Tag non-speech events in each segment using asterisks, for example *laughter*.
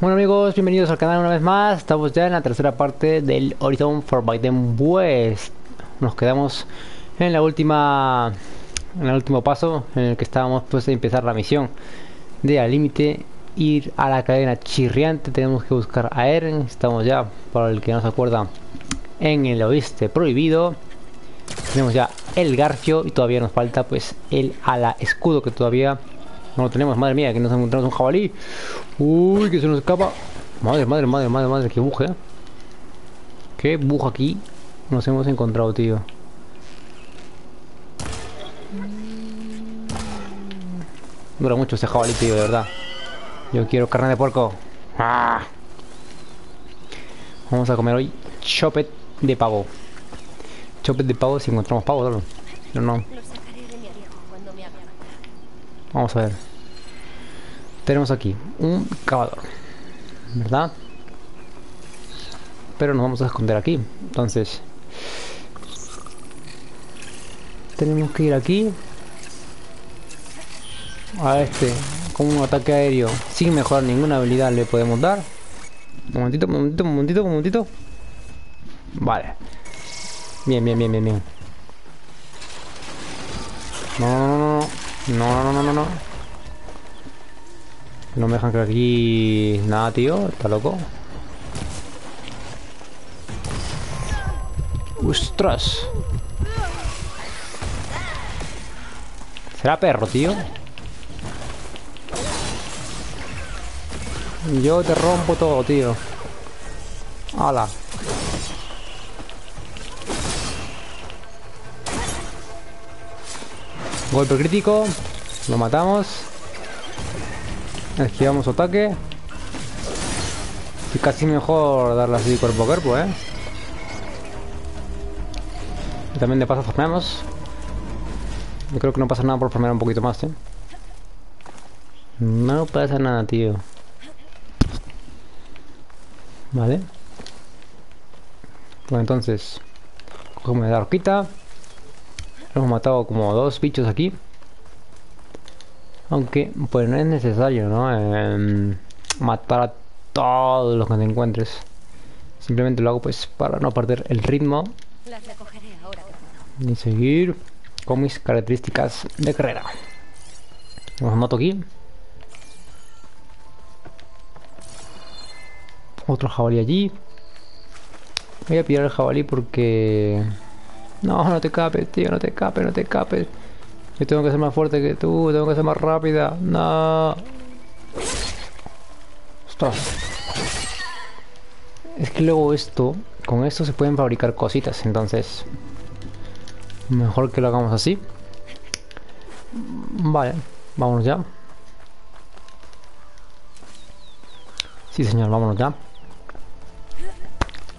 Bueno amigos, bienvenidos al canal una vez más. Estamos ya en la tercera parte del Horizon Forbidden West. Nos quedamos en la última, en el último paso en el que estábamos pues de empezar la misión de al límite ir a la cadena chirriante. Tenemos que buscar a Eren. Estamos ya, para el que no se acuerda, en el oeste prohibido. Tenemos ya el garfio y todavía nos falta pues el ala escudo que todavía no lo tenemos, madre mía, que nos encontramos un jabalí. Uy, que se nos escapa. Madre, madre, madre, madre, madre, que buje. ¿eh? Qué bujo aquí nos hemos encontrado, tío. Dura mucho este jabalí, tío, de verdad. Yo quiero carne de puerco. ¡Ah! Vamos a comer hoy chopet de pavo. Chopet de pavo si encontramos pavo. Pero no. Vamos a ver. Tenemos aquí un cavador. ¿Verdad? Pero nos vamos a esconder aquí. Entonces... Tenemos que ir aquí. A este. Con un ataque aéreo. Sin mejorar ninguna habilidad le podemos dar. Un momentito, un momentito, un momentito, un momentito. Vale. Bien, bien, bien, bien, bien. No, no, no, no. No, no, no, no, no. No me dejan que aquí... Nada, tío. ¿Está loco? ¡Ostras! ¿Será perro, tío? Yo te rompo todo, tío. ¡Hala! Golpe crítico. Lo matamos. Esquivamos su ataque. Y casi mejor darle así cuerpo a cuerpo, ¿eh? Y también de paso farmeamos. Yo creo que no pasa nada por farmear un poquito más, ¿eh? No pasa nada, tío. Vale. Pues entonces, cogemos la roquita. Hemos matado como dos bichos aquí. Aunque, pues no es necesario, ¿no? Em, matar a todos los que te encuentres. Simplemente lo hago pues para no perder el ritmo. Y seguir con mis características de carrera. Los mato aquí. Otro jabalí allí. Voy a pillar el jabalí porque... No, no te capes, tío, no te capes, no te capes. Yo tengo que ser más fuerte que tú, tengo que ser más rápida. No. Ostras. Es que luego esto, con esto se pueden fabricar cositas, entonces... Mejor que lo hagamos así. Vale, vámonos ya. Sí, señor, vámonos ya.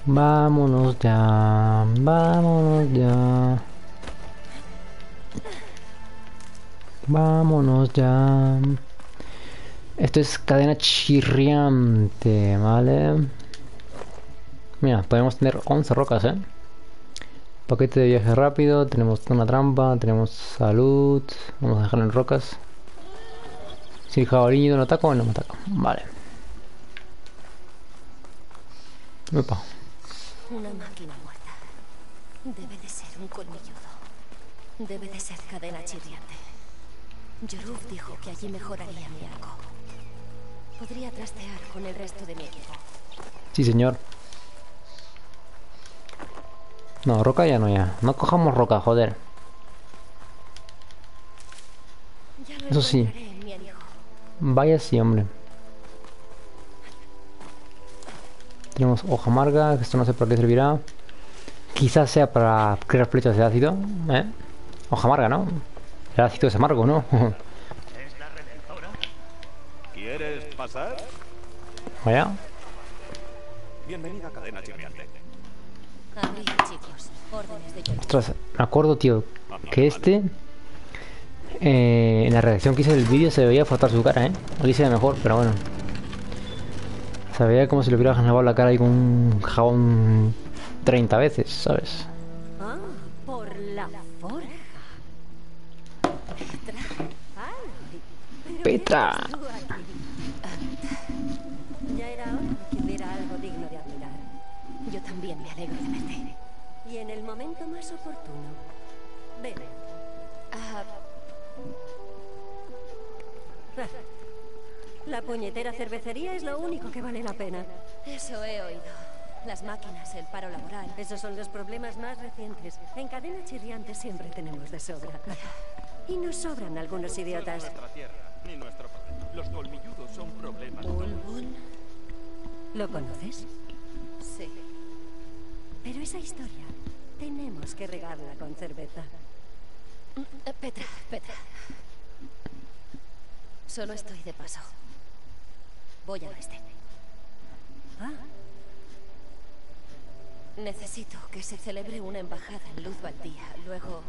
Vámonos ya, vámonos ya. Vámonos ya. Esto es cadena chirriante, ¿vale? Mira, podemos tener 11 rocas, ¿eh? Paquete de viaje rápido, tenemos una trampa, tenemos salud. Vamos a dejarlo en rocas. Si el jabalí no ataca, no me ataca. Vale. Opa. Una máquina muerta. Debe de ser un colmilludo. Debe de ser cadena chirriante. Yoruf dijo que allí mejoraría mi arco. Podría trastear con el resto de mi equipo. Sí, señor. No, roca ya no ya. No cojamos roca, joder. Eso sí. Vaya sí, hombre. Tenemos hoja amarga, que esto no sé para qué servirá. Quizás sea para crear flechas de ácido. ¿eh? Hoja amarga, ¿no? El ácido es amargo, ¿no? ¿Es la redentora? ¿Quieres pasar? Vaya. Bienvenida a Cadena Chirriante. Abrid, chicos. Órdenes de Yoruf. Ostras, me acuerdo, tío, que este... eh, en la redacción que hice del vídeo se veía faltar su cara, ¿eh? Aquí se ve mejor, pero bueno. Se veía como si le hubiera lavado la cara ahí con un jabón 30 veces, ¿sabes? Ah, por la forja. Petra. Ay, Petra. Ya era hora de que hubiera algo digno de admirar. Yo también me alegro de verte. Y en el momento más oportuno. La puñetera cervecería es lo único que vale la pena. eso he oído. Las máquinas, el paro laboral. Esos son los problemas más recientes. En cadena chirriante siempre tenemos de sobra. Y nos sobran algunos idiotas. Nuestra tierra, ni nuestro problema. Los colmilludos son problemas. Bulbul. ¿Lo conoces? Sí. Pero esa historia tenemos que regarla con cerveza. Eh, Petra, Petra. Solo estoy de paso. Voy al oeste. Ah, Necesito que se celebre una embajada en Luz Baldía. Luego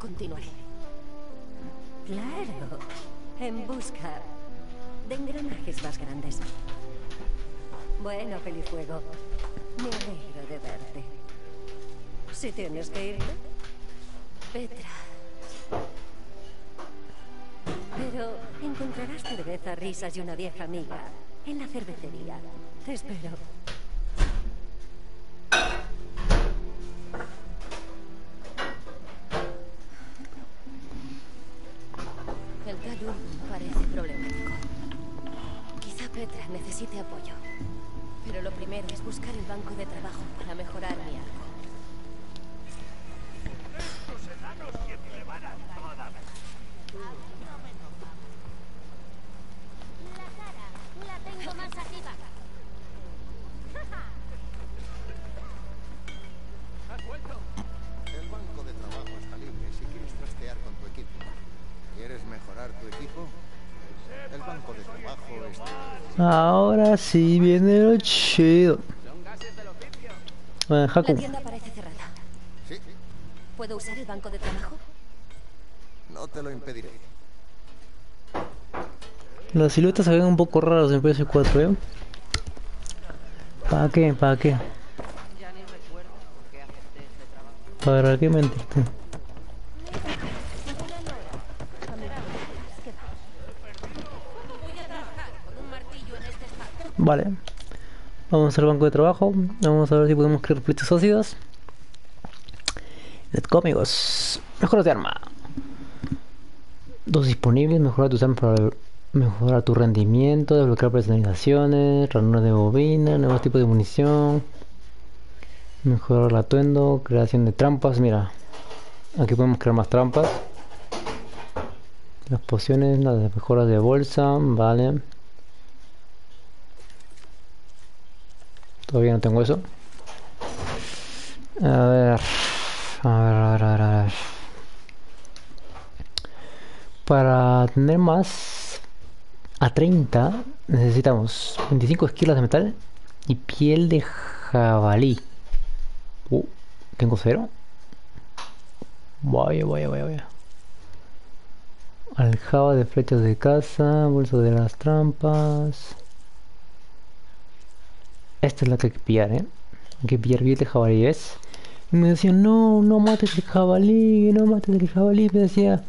continuaré. claro. En busca de engranajes más grandes. Bueno, Pelifuego, me alegro de verte. Si tienes que irte, Petra, pero encontrarás cerveza, risas y una vieja amiga en la cervecería. Te espero. el Ulbun parece problemático. Quizá Petra necesite apoyo. Pero lo primero es buscar el banco de trabajo para mejorar mi arco. Ahora sí viene lo chido. Bueno, La Haku, tienda parece cerrada. Sí, ¿Puedo usar el banco de trabajo? Te las siluetas se ven un poco raras en PS4, ¿eh? ¿Para qué? ¿Para qué? ¿Para qué mentiste? Vale. Vamos al banco de trabajo. Vamos a ver si podemos crear flechas ácidas. Let's go, amigos. Mejoras de arma. Dos disponibles. Mejorar tu arma para mejorar tu rendimiento. Desbloquear personalizaciones. Ranura de bobina. Nuevos tipos de munición. Mejorar el atuendo. Creación de trampas. Mira. Aquí podemos crear más trampas. Las pociones. Las mejoras de bolsa. Vale. Todavía no tengo eso. A ver. A ver, a ver, a ver, a ver. Para tener más a 30 necesitamos 25 esquilas de metal y piel de jabalí. Uh, ¿Tengo cero? Vaya, vaya, vaya, vaya. Aljaba de flechas de caza, bolso de las trampas. Esta es la que hay que pillar, ¿eh? Hay que pillar bien de jabalí, ¿ves? Y me decían, no, no mates el jabalí, no mates el jabalí. Me decía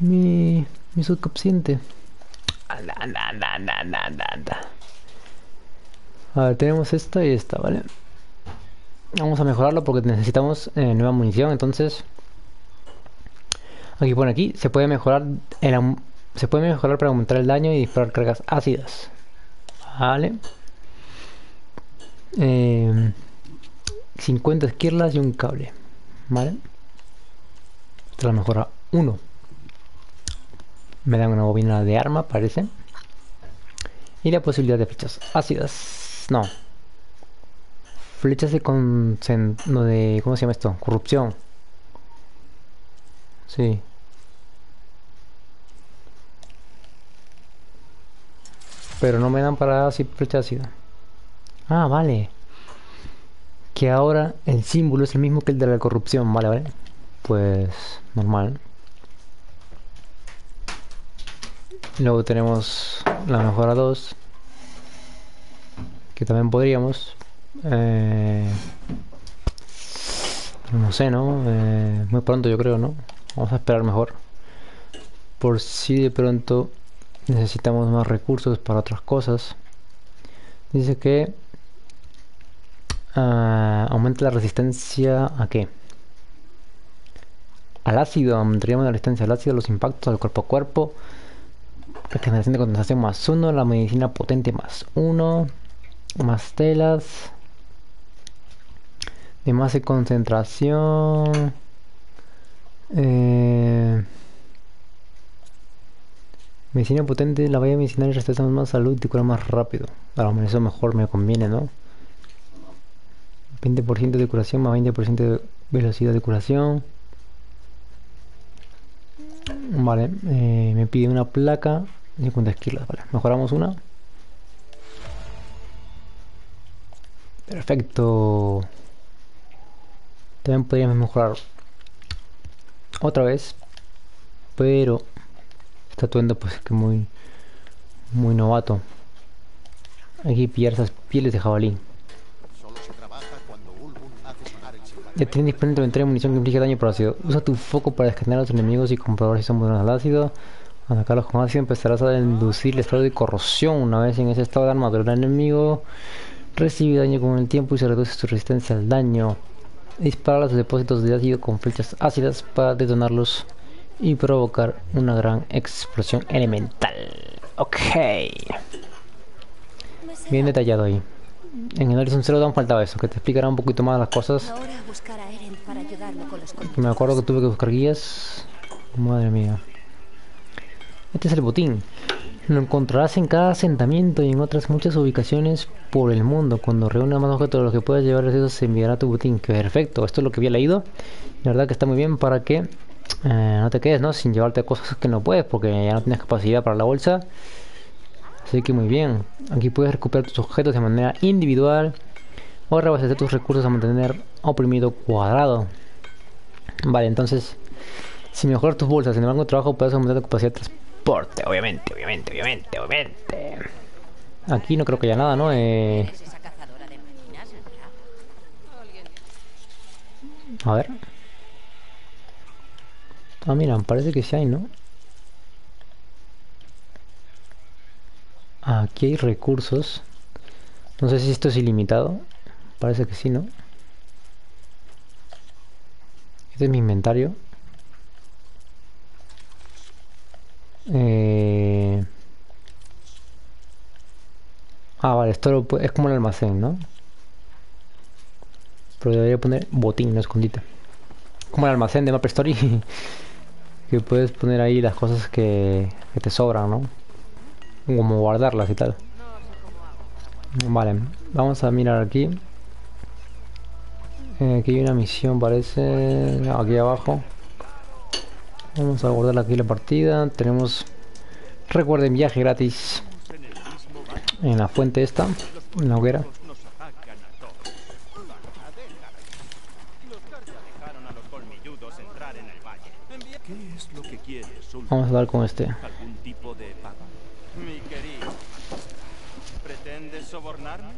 mi, mi subconsciente. Anda, anda, anda, anda, anda, anda. A ver, tenemos esta y esta, ¿vale? Vamos a mejorarlo porque necesitamos eh, nueva munición, entonces... Aquí pone aquí, se puede mejorar el, se puede mejorar para aumentar el daño y disparar cargas ácidas. Vale. Eh, 50 esquirlas y un cable. ¿Vale? Esta la mejora 1. Me dan una bobina de arma, parece. Y la posibilidad de flechas ácidas. No. Flechas de. No de... ¿Cómo se llama esto? Corrupción. Sí. Pero no me dan para así flecha ácida. Ah, vale. Que ahora el símbolo es el mismo que el de la corrupción, vale, vale. Pues normal. Luego tenemos la mejora 2. Que también podríamos. Eh, no sé, ¿no? Eh, muy pronto yo creo, ¿no? Vamos a esperar mejor. Por si de pronto necesitamos más recursos para otras cosas. Dice que ah, aumenta la resistencia a qué? Al ácido, aumentaríamos la resistencia al ácido, los impactos del cuerpo a cuerpo. La generación de condensación más uno, la medicina potente más uno, más telas, de más concentración. Eh, medicina potente, la valla medicinal restauramos más salud y cura más rápido. Ahora, eso mejor me conviene, ¿no? 20% de curación más 20% de velocidad de curación. Vale, eh, me pide una placa 50 esquilas, vale. Mejoramos una. Perfecto. También podríamos mejorar otra vez. Pero está atuendo pues que muy muy novato. Hay que pillar esas pieles de jabalí. Solo se trabaja cuando Ulbun hace sonar el silbato. Ya tienes disponible inventario de munición que inflige daño por ácido. Usa tu foco para escanear a los enemigos y comprobar si son buenos al ácido. Al atacarlos con ácido empezarás a inducir el estado de corrosión. Una vez en ese estado de armadura el enemigo recibe daño con el tiempo y se reduce su resistencia al daño. Dispara los depósitos de ácido con flechas ácidas para detonarlos y provocar una gran explosión elemental. Ok. Bien detallado ahí. En el Horizon Zero Dawn faltaba eso, que te explicará un poquito más las cosas. Ahora a buscar a Eren para ayudarlo con los. Me acuerdo que tuve que buscar guías. Madre mía. Este es el botín. Lo encontrarás en cada asentamiento y en otras muchas ubicaciones por el mundo. Cuando reúna más objetos de los que puedas llevar eso se enviará a tu botín. Que perfecto. Esto es lo que había leído. La verdad que está muy bien para que eh, no te quedes, ¿no? Sin llevarte cosas que no puedes porque ya no tienes capacidad para la bolsa. Así que muy bien. Aquí puedes recuperar tus objetos de manera individual o reabastecer tus recursos a mantener oprimido cuadrado. Vale, entonces, si mejoras tus bolsas en el banco de trabajo, puedes aumentar tu capacidad de transporte. Obviamente, obviamente, obviamente, obviamente. Aquí no creo que haya nada, ¿no? Eh, a ver. Ah, mira, parece que sí hay, ¿no? Aquí hay recursos. No sé si esto es ilimitado. Parece que sí, ¿no? Este es mi inventario. Eh... Ah, vale, esto lo es como el almacén, ¿no? Pero debería poner botín, no escondite. Como el almacén de Maple Story. *laughs* que puedes poner ahí las cosas que te sobran, ¿no? Como guardarlas y tal. Vale, vamos a mirar aquí. Eh, aquí hay una misión, parece. Aquí abajo. Vamos a guardar aquí la partida. Tenemos recuerden viaje gratis en la fuente esta, en la hoguera. Vamos a dar con este. Mi querido, ¿pretendes sobornarme?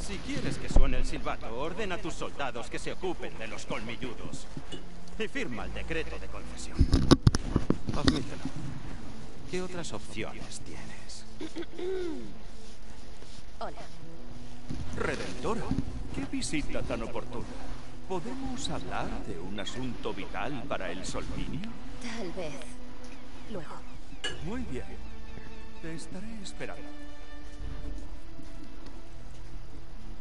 Si quieres que suene el silbato, ordena a tus soldados que se ocupen de los colmilludos. Y firma el decreto de concesión. Admítelo. ¿Qué otras opciones tienes? *clears throat* Hola. Redentora, qué visita tan oportuna. ¿Podemos hablar de un asunto vital para el Solvinio? Tal vez. Luego. Muy bien. Te estaré esperando.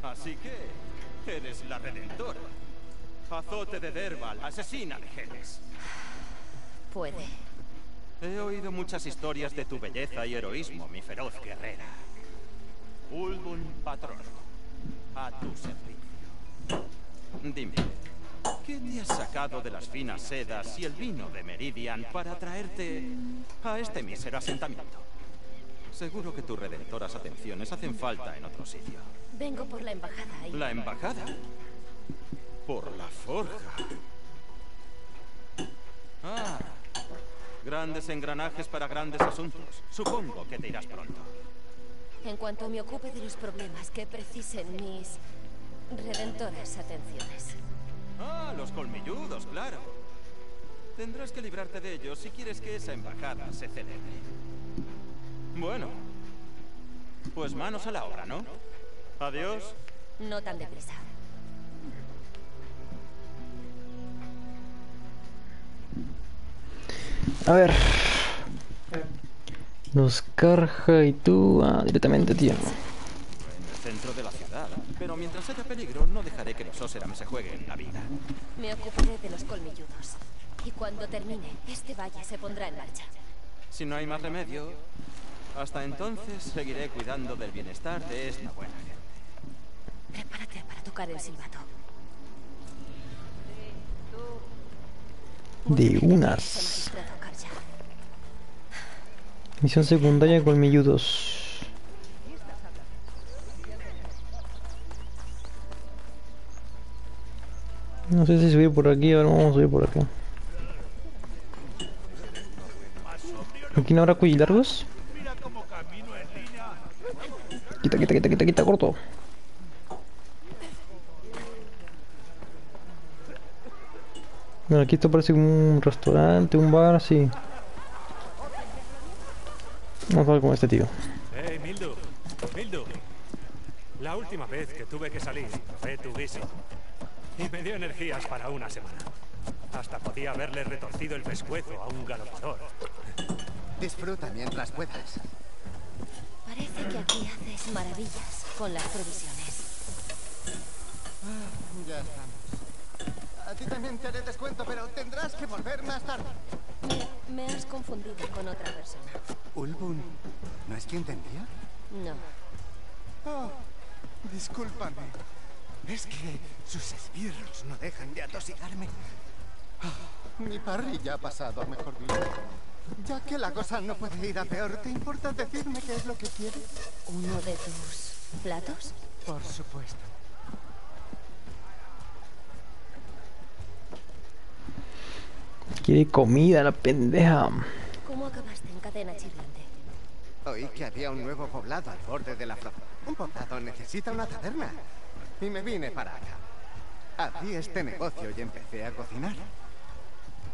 Así que, eres la Redentora. Azote de Derval, asesina de genes. Puede. He oído muchas historias de tu belleza y heroísmo, mi feroz guerrera. Ulbun Patrono, a tu servicio. Dime, ¿qué te has sacado de las finas sedas y el vino de Meridian para traerte a este mísero asentamiento? Seguro que tus redentoras atenciones hacen falta en otro sitio. Vengo por la embajada y... La embajada. Por la forja. Ah. Grandes engranajes para grandes asuntos. Supongo que te irás pronto. En cuanto me ocupe de los problemas que precisen mis Redentoras atenciones. Ah, los colmilludos, claro. Tendrás que librarte de ellos si quieres que esa embajada se celebre. Bueno, pues manos a la obra, ¿no? Adiós. No tan deprisa. A ver. Nos carga y tú ah, directamente, tío. En el centro de la ciudad. Pero mientras haya peligro, no dejaré que los Oseram se jueguen la vida. Me ocuparé de los colmilludos. Y cuando termine, este valle se pondrá en marcha. Si no hay más remedio, hasta entonces seguiré cuidando del bienestar de esta buena gente. Prepárate para tocar el silbato. De unas. Misión secundaria colmilludos. No sé si subir por aquí, ahora vamos a subir por acá. ¿Aquí no habrá cuello largos? Quita, quita, quita, quita, quita, corto. No, aquí esto parece un restaurante, un bar, sí. Vamos a ver con este tío. ¡Hey, Mildu! ¡Mildu! La última vez que tuve que salir, fue tu bici. Y me dio energías para una semana. Hasta podía haberle retorcido el pescuezo a un galopador. Disfruta mientras puedas. Parece que aquí haces maravillas con las provisiones. Ya estamos. A ti también te haré descuento, pero tendrás que volver más tarde. Me, me has confundido con otra persona. Ulbun, ¿no es quien te envía? No. Oh, discúlpame. Es que sus esbirros no dejan de atosigarme. Ah, mi parrilla ha pasado a mejor vida. Ya que la cosa no puede ir a peor, ¿te importa decirme qué es lo que quieres? ¿Uno de tus platos? Por supuesto. Quiere comida la pendeja. ¿Cómo acabaste en cadena chirriante? Oí que había un nuevo poblado al borde de la flota. Un poblado necesita una taberna. Y me vine para acá. Abrí este negocio y empecé a cocinar.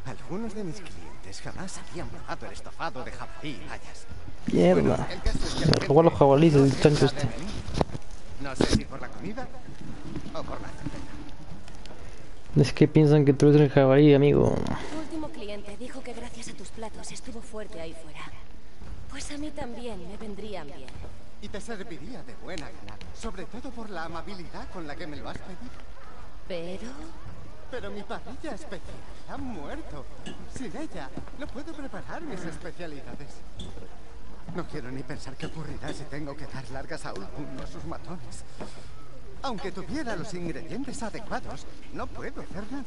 Algunos de mis clientes jamás habían probado el estofado de jabalí y bayas. Mierda. La robó los jabalíes el no chancho se este. No sé si por la comida o por la cerveza. Es que piensan que tú eres el jabalí, amigo. Tu último cliente dijo que gracias a tus platos estuvo fuerte ahí fuera. Pues a mí también me vendrían bien. Y te serviría de buena gana. Sobre todo por la amabilidad con la que me lo has pedido. Pero... Pero mi parrilla especial ha muerto. Sin ella, no puedo preparar mis especialidades. No quiero ni pensar qué ocurrirá si tengo que dar largas a alguno a sus matones. Aunque tuviera los ingredientes adecuados, no puedo hacer nada.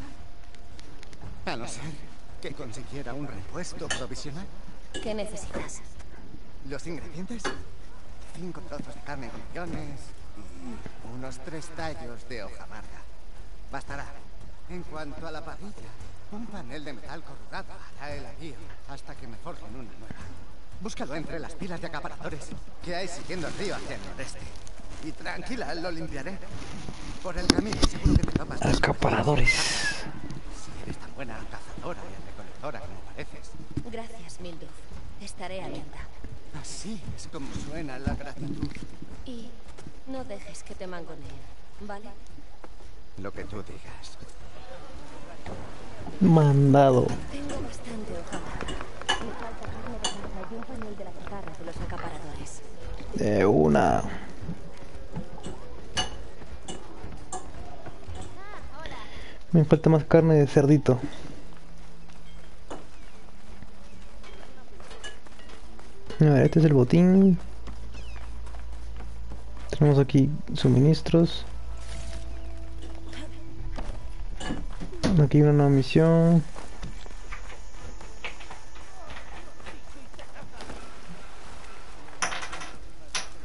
A no ser que consiguiera un repuesto provisional. ¿Qué necesitas? Los ingredientes, cinco trozos de carne con millones y unos tres tallos de hoja amarga. Bastará. En cuanto a la parrilla, un panel de metal corrugado hará el avío hasta que me forjen una nueva. Búscalo entre las pilas de acaparadores que hay siguiendo el río hacia el noreste. Y tranquila, lo limpiaré. Por el camino seguro que te topas... Acaparadores. Si eres tan buena cazadora y recolectora como pareces. Gracias, Milduf. Estaré atenta. Así es como suena la gratitud. Y no dejes que te mangoneen, ¿vale? Lo que tú digas. Mandado. Me falta. De una. Me falta más carne de cerdito. A ver, este es el botín. Tenemos aquí suministros. Aquí una nueva misión.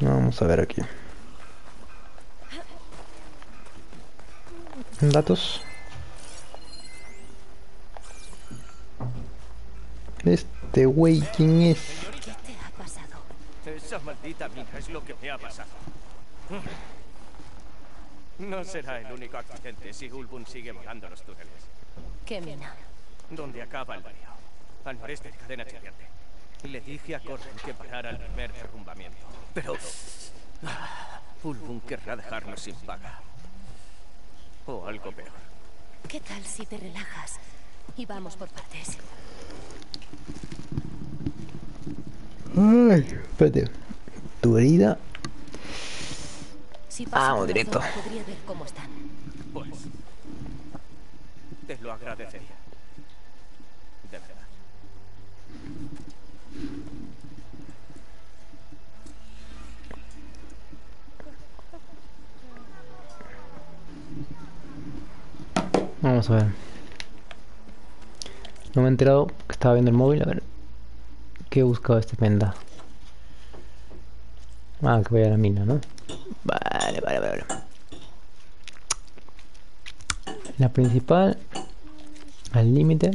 Vamos a ver aquí. Datos. Este güey, ¿quién es? ¿Qué te ha pasado? Esa maldita mina es lo que me ha pasado. No será el único accidente si Ulbun sigue volando los túneles. ¿Qué mina? Donde acaba el río, al noreste de Cadena Chirriante. Le dije a Corren que parara el primer derrumbamiento. Pero... ah, Ulbun querrá dejarnos sin paga. O algo peor. ¿Qué tal si te relajas y vamos por partes? Ay, espérate. Tu herida. Si paso Vamos, directo. zona, podría ver cómo están. Pues... Te lo agradecería. De verdad. Vamos a ver. No me he enterado que estaba viendo el móvil. A ver. ¿Qué he buscado este penda? Ah, que vaya a la mina, ¿no? Vale, vale, vale. vale. La principal. Al límite.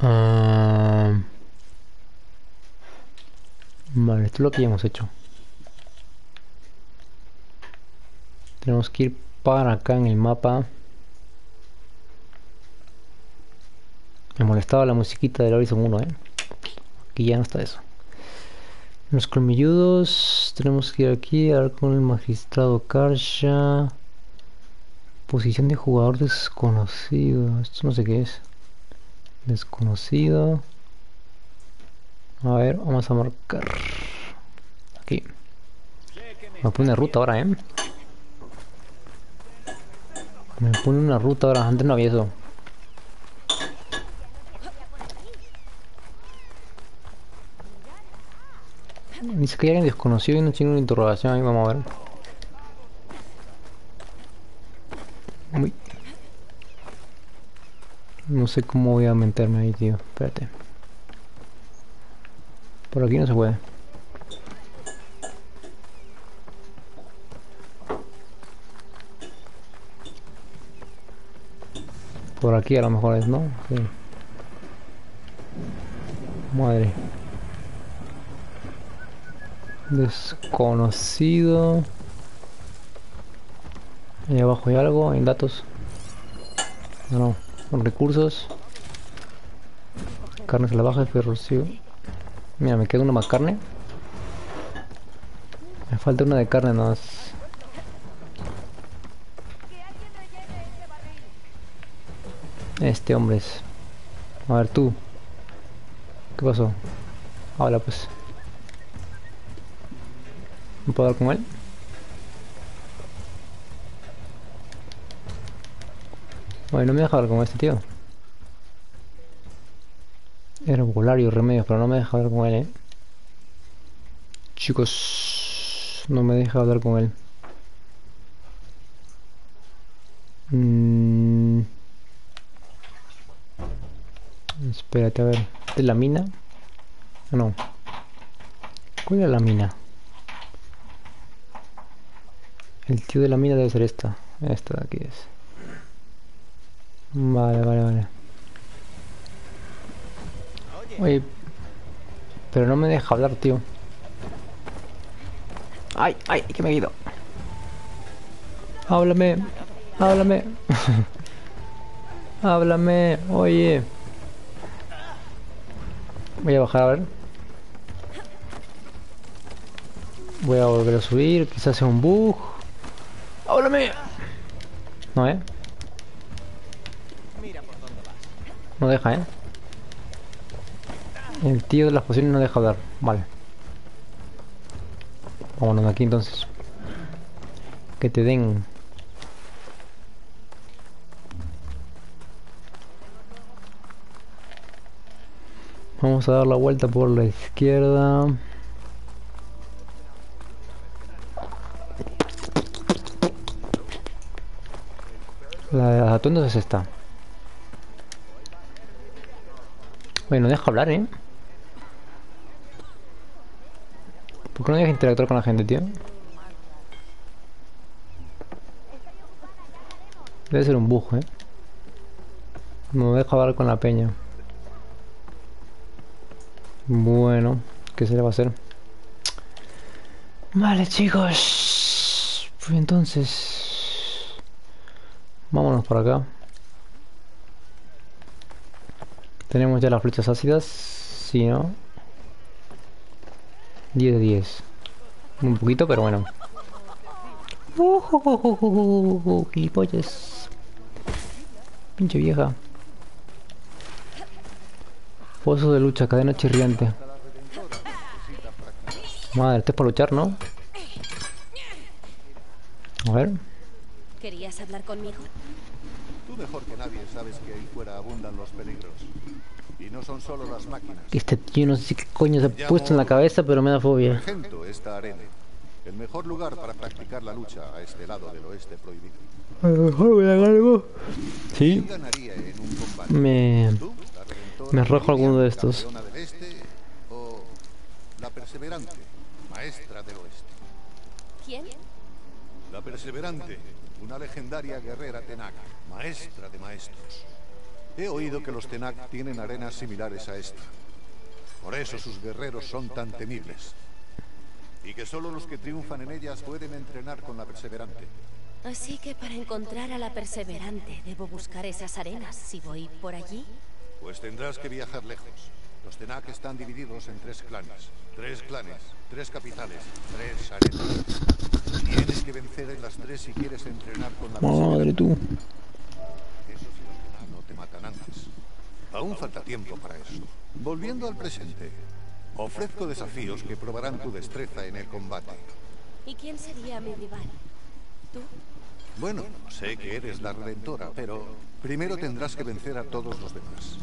Ah, vale, esto es lo que ya hemos hecho. Tenemos que ir para acá en el mapa. Me molestaba la musiquita del Horizon 1, ¿eh? Aquí ya no está eso. Los colmilludos. Tenemos que ir aquí a ver con el magistrado Karsha. Posición de jugador desconocido. Esto no sé qué es. Desconocido. A ver, vamos a marcar. Aquí. Me pone ruta ahora, ¿eh? Me pone una ruta ahora, antes no había eso. Dice que hay alguien desconocido y no tiene una interrogación ahí, vamos a ver. Uy. No sé cómo voy a meterme ahí, tío. Espérate. Por aquí no se puede. Por aquí a lo mejor es, ¿no? Sí. Madre. Desconocido. Ahí abajo hay algo, en datos. No, no, recursos. Carne salvaje, ferrocio. Mira, me queda una más carne. Me falta una de carne nada más. Este hombre es. A ver tú. ¿Qué pasó? Habla pues. ¿No puedo hablar con él? Bueno, no me deja hablar con este tío. Herbolario, remedios, pero no me deja hablar con él, eh. Chicos, no me deja hablar con él. Mm. Espérate, a ver. ¿Esta es la mina? No. ¿Cuál es la mina? El tío de la mina debe ser esta. Esta de aquí es. Vale, vale, vale. Oye. Pero no me deja hablar, tío. Ay, ay, que me he ido. Háblame. Háblame. *laughs* Háblame. Oye. Voy a bajar a ver. Voy a volver a subir. Quizás sea un bug. ¡Háblame! No, ¿eh? No deja, ¿eh? El tío de las pociones no deja hablar. Vale. Vámonos de aquí entonces. Que te den. Vamos a dar la vuelta por la izquierda. La de las atuendos es esta. Bueno, deja hablar, ¿eh? ¿Por qué no dejas interactuar con la gente, tío? Debe ser un bug, ¿eh? No deja hablar con la peña. Bueno, ¿qué se le va a hacer? Vale, chicos. Pues entonces... Vámonos por acá. Tenemos ya las flechas ácidas. Si no... 10 de 10. Un poquito, pero bueno. Uh, uh, uh, gilipollas. Pinche vieja. Pozo de lucha, cadena chirriante. Madre, esto es para luchar, ¿no? A ver. ¿Querías hablar conmigo? Tú mejor que nadie sabes que ahí fuera abundan los peligros. Y no son solo las máquinas. Que este tío no sé qué coño se ha puesto en la cabeza, pero me da fobia. Argento, esta arena. El mejor lugar para practicar la lucha a este lado del oeste prohibido. A lo mejor me dan algo. Sí, me... ¿Tú, la redentora me arrojo alguno de estos. este, la perseverante, maestra del oeste? ¿Quién? La perseverante, una legendaria guerrera Tenak, maestra de maestros. He oído que los Tenak tienen arenas similares a esta. Por eso sus guerreros son tan temibles. Y que solo los que triunfan en ellas pueden entrenar con la perseverante. Así que para encontrar a la perseverante debo buscar esas arenas si voy por allí. Pues tendrás que viajar lejos. Los Tenak están divididos en tres clanes. Tres clanes, tres capitales, tres arenas. Tienes que vencer en las tres si quieres entrenar con la Madre tú. Eso si los Tenak no te matan antes. Aún falta tiempo para eso. Volviendo al presente, ofrezco desafíos que probarán tu destreza en el combate. ¿Y quién sería mi rival? ¿Tú? Bueno, sé que eres la redentora, pero primero tendrás que vencer a todos los demás.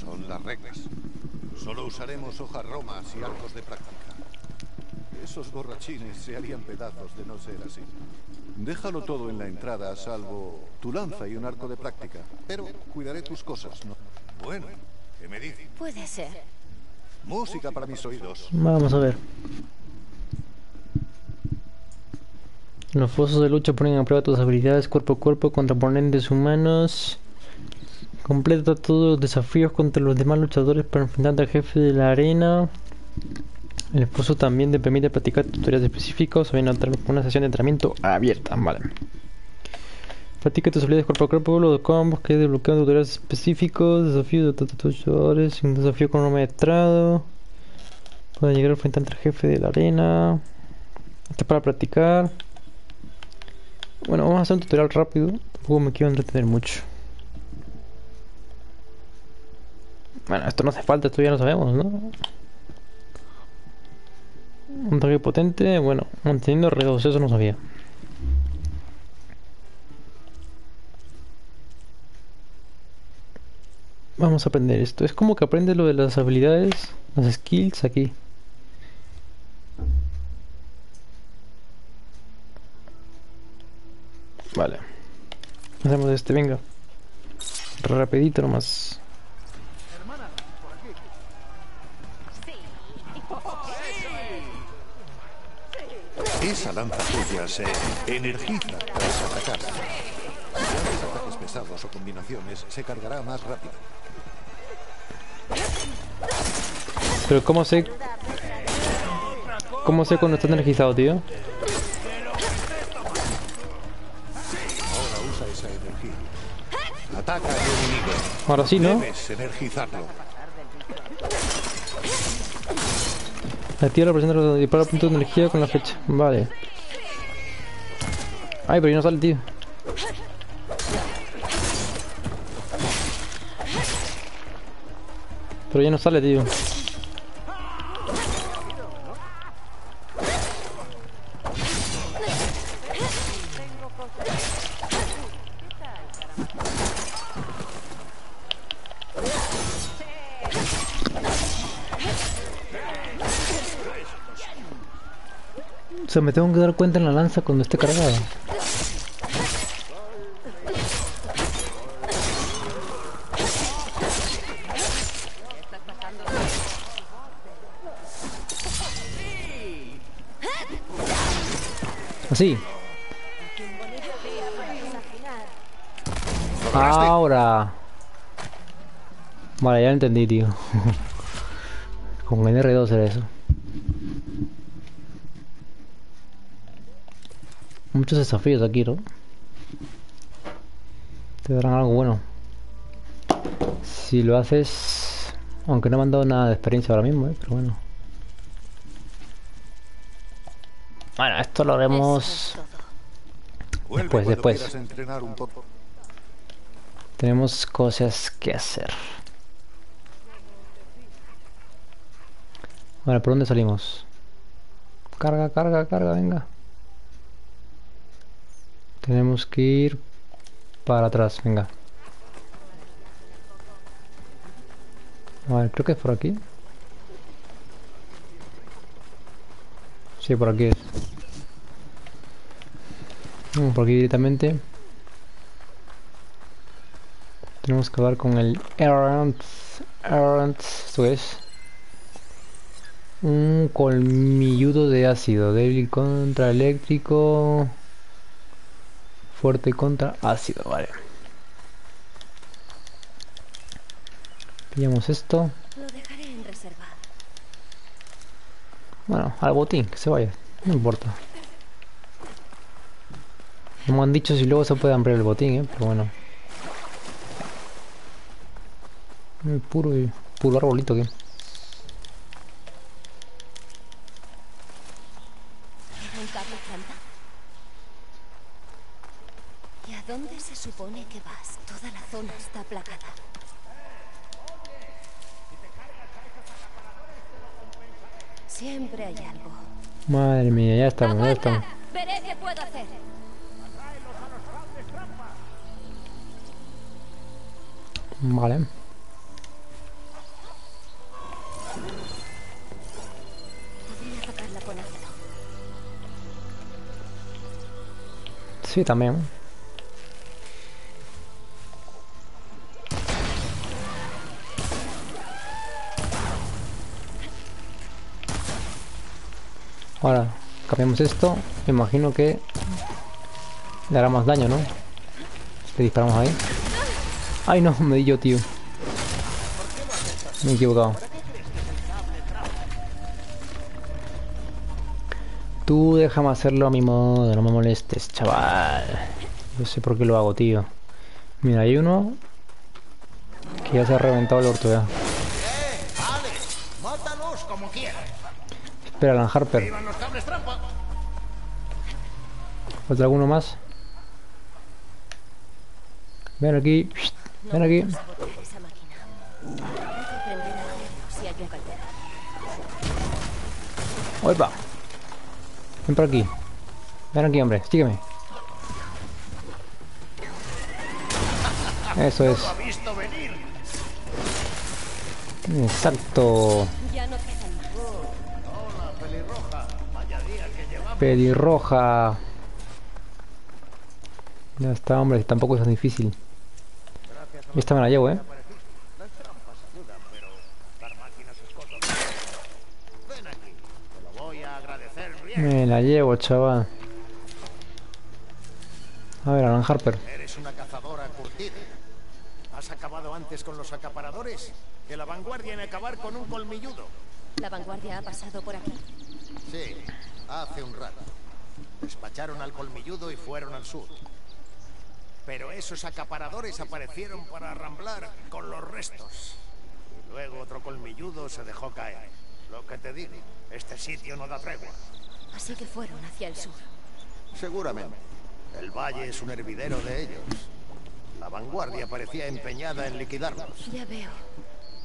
Son las reglas. Solo usaremos hojas romas y arcos de práctica. Esos borrachines se harían pedazos de no ser así. Déjalo todo en la entrada, salvo tu lanza y un arco de práctica. Pero cuidaré tus cosas, ¿no? Bueno, ¿qué me dices? Puede ser. Música para mis oídos. Vamos a ver. Los fosos de lucha ponen a prueba tus habilidades cuerpo a cuerpo contra oponentes humanos. Completa todos los desafíos contra los demás luchadores para enfrentarte al jefe de la arena. El foso también te permite practicar tutoriales específicos o bien una sesión de entrenamiento abierta. Vale. Practica tus habilidades cuerpo a cuerpo, los combos que desbloquean tutoriales específicos, desafíos de luchadores, un desafío cronometrado. Puede llegar a enfrentarte al jefe de la arena. Este es para practicar. Bueno, vamos a hacer un tutorial rápido. Tampoco me quiero entretener mucho. Bueno, esto no hace falta, esto ya lo sabemos, ¿no? Un toque potente, bueno, manteniendo R2, eso no sabía. Vamos a aprender esto. Es como que aprende lo de las habilidades, las skills aquí. Vale. Hacemos este, venga. Rapidito nomás. Esa lanza tuya se energiza tras atacar. Si ataques pesados o combinaciones, se cargará más rápido. Pero ¿cómo sé? ¿Cómo sé cuando está energizado, tío? Ahora usa esa energía. Ataca al enemigo. Ahora sí, ¿no? Debes energizarlo. La presión de los dispara puntos de energía con la flecha. Vale. Ay, pero ya no sale, tío. Pero ya no sale, tío. O sea, me tengo que dar cuenta en la lanza cuando esté cargada. Así. Ahora. Vale, ya lo entendí, tío. Con el R2 era eso. Muchos desafíos aquí, ¿no? Te darán algo bueno. Si lo haces... Aunque no me han dado nada de experiencia ahora mismo, ¿eh? Pero bueno. Bueno, esto lo haremos... Después, después. un poco. Tenemos cosas que hacer. Vale, ¿por dónde salimos? Carga, carga, carga, venga. Tenemos que ir para atrás, venga. Vale, creo que es por aquí. Sí, por aquí es. Vamos por aquí directamente. Tenemos que hablar con el Errant. Errant, esto es. Un colmilludo de ácido. Débil contra eléctrico. Fuerte contra ácido, vale. Pillamos esto. Lo dejaré en reserva. Bueno, al botín, que se vaya. No importa. No me han dicho si luego se puede ampliar el botín, eh, pero bueno. Puro, puro arbolito que. ¿Era un cable trampa? ¿Y a dónde se supone que vas? Toda la zona está plagada. Siempre hay algo. Madre mía, ya estamos, ya estamos. Veré qué puedo hacer. Vale. Sí, también. Ahora, cambiamos esto. Me imagino que le hará más daño, ¿no? Le disparamos ahí. Ay, no, me di yo, tío. Me he equivocado. Tú déjame hacerlo a mi modo, no me molestes, chaval. No sé por qué lo hago, tío. Mira, hay uno que ya se ha reventado el orto ya. Mátalos como quieras. Espera, Alan Harper. ¿Falta alguno más? Ven aquí. Ven aquí. ¡Opa! Ven por aquí. Ven aquí, hombre. Sígueme. Eso es. Exacto. Pelirroja. Ya está, hombre. Tampoco es tan difícil. Esta me la llevo, ¿eh? Las trampas ayudan, pero dar máquinas es cosa de- Ven aquí, te lo voy a agradecer bien. Me la llevo, chaval. A ver, Alan Harper. Eres una cazadora curtida. ¿Has acabado antes con los acaparadores? Que la vanguardia en acabar con un colmilludo. ¿La vanguardia ha pasado por aquí? Sí, hace un rato. Despacharon al colmilludo y fueron al sur. Pero esos acaparadores aparecieron para arramblar con los restos. Y luego otro colmilludo se dejó caer. Lo que te digo, este sitio no da tregua. Así que fueron hacia el sur. Seguramente. El valle es un hervidero de ellos. La vanguardia parecía empeñada en liquidarlos. Ya veo.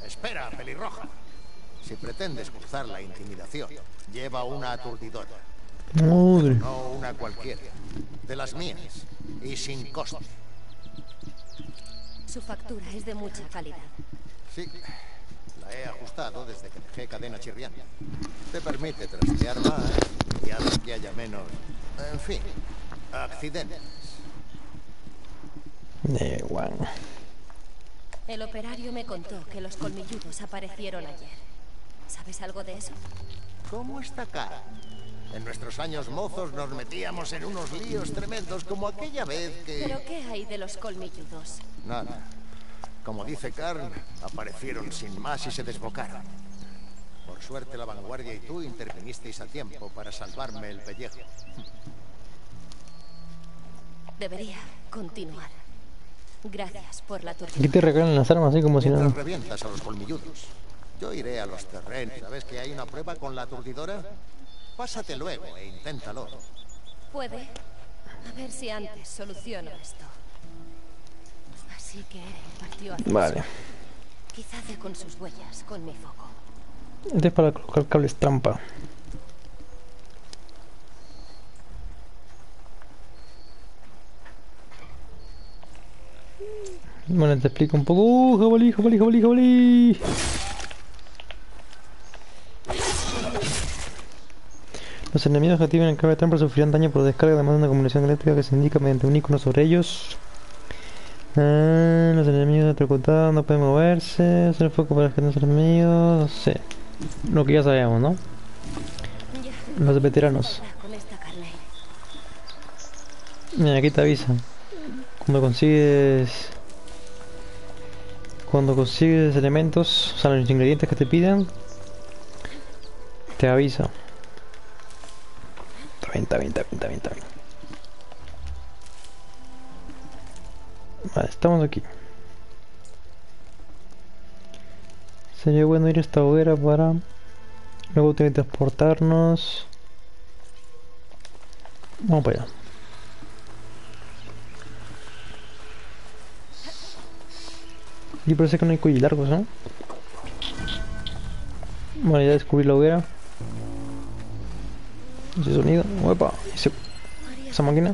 Espera, pelirroja. Si pretendes cruzar la intimidación, lleva una aturdidora. Madre. No una cualquiera. De las mías. Y sin coste. Su factura es de mucha calidad. Sí. La he ajustado desde que dejé cadena chirriante. Te permite trastear más y hace que haya menos... En fin, accidentes. Da igual. El operario me contó que los colmilludos aparecieron ayer. ¿Sabes algo de eso? ¿Cómo está cara? En nuestros años mozos nos metíamos en unos líos tremendos como aquella vez que... ¿Pero qué hay de los colmilludos? Nada. Como dice Karn, aparecieron sin más y se desbocaron. Por suerte la vanguardia. Y tú intervinisteis a tiempo para salvarme el pellejo. Debería continuar. Gracias por la Aquí te regalan las armas así como si nada. revientas a los colmilludos. Yo iré a los terrenos. ¿Sabes que hay una prueba con la aturdidora? Pásate luego e inténtalo. Puede. A ver si antes soluciono esto. Así que Eren partió hacia Vale. Quizá dé con sus huellas, con mi foco. Este es para colocar cables trampa. Bueno, te explico un poco. ¡Uh, jabalí, jabalí, jabalí, jabalí! Los enemigos que activen el cable trampa sufrirán daño por descarga de una comunicación eléctrica que se indica mediante un icono sobre ellos. Ah, los enemigos electrocutados no pueden moverse. Hacer foco para que los enemigos. No sé. Lo que ya sabemos, ¿no? Los veteranos. Mira, aquí te avisa. Cuando consigues. Cuando consigues elementos, o sea, los ingredientes que te piden, te avisa. Está bien, está bien. Vale, estamos aquí. Sería bueno ir a esta hoguera para luego teletransportarnos. Vamos para allá. Y parece que no hay cuellos largos, ¿no? Bueno, ya descubrí la hoguera. Ese sonido. Uepa. Ese- ¿Esa máquina?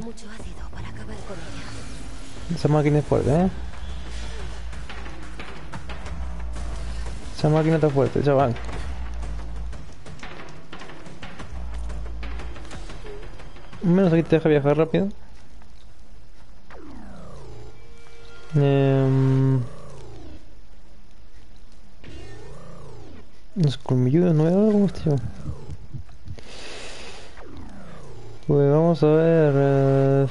Esa máquina es fuerte, ¿eh? Esa máquina está fuerte, chaval. Menos aquí te deja viajar rápido. Em, Los colmilludos nuevos, ¿cómo tío? Pues vamos a ver. eh,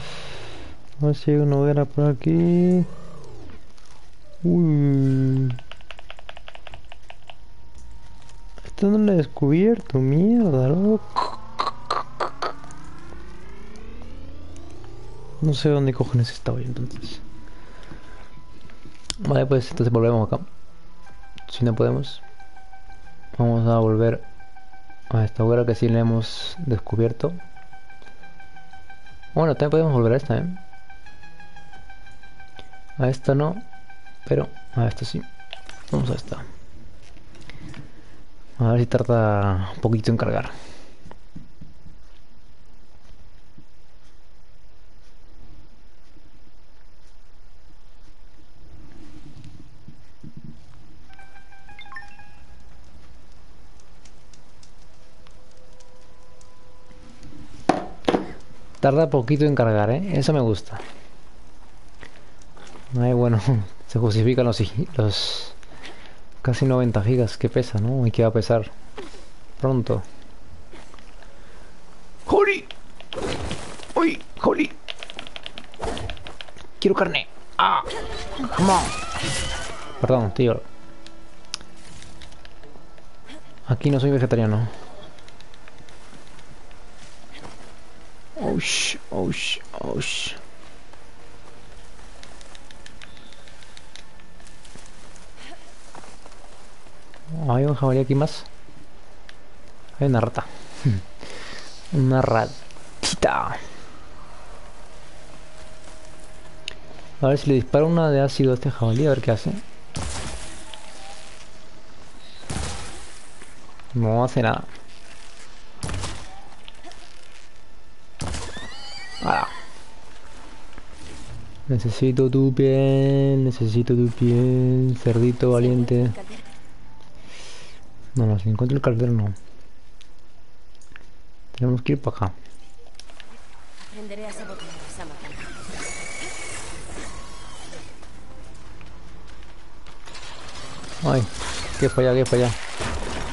a ver si hay una hoguera por aquí. Uy. Esto no lo he descubierto, mierda, loco. No sé dónde cojones está hoy entonces. Vale, pues entonces volvemos acá. Si no podemos, vamos a volver a esta hoguera que sí le hemos descubierto. Bueno, también podemos volver a esta, ¿eh? A esta no, pero a esta sí. Vamos a esta. A ver si tarda un poquito en cargar. Tarda poquito en cargar, ¿eh? Eso me gusta. Ay, bueno, *laughs* se justifican los, los casi 90 gigas que pesa, ¿no? Y que va a pesar pronto. ¡Joli! ¡Uy! ¡Joli! Quiero carne. ¡Ah! ¡Come on! Perdón, tío. Aquí no soy vegetariano. Oh, sh, oh. Hay un jabalí aquí más. Hay una rata. *laughs* una ratita. A ver si le disparo una de ácido a este jabalí, a ver qué hace. No hace nada. Ah. Necesito tu piel, necesito tu piel, cerdito valiente. No, no, si encuentro el caldero no. Tenemos que ir para acá. Aprenderé a sabotear esa máquina. Ay, que falla, que falla.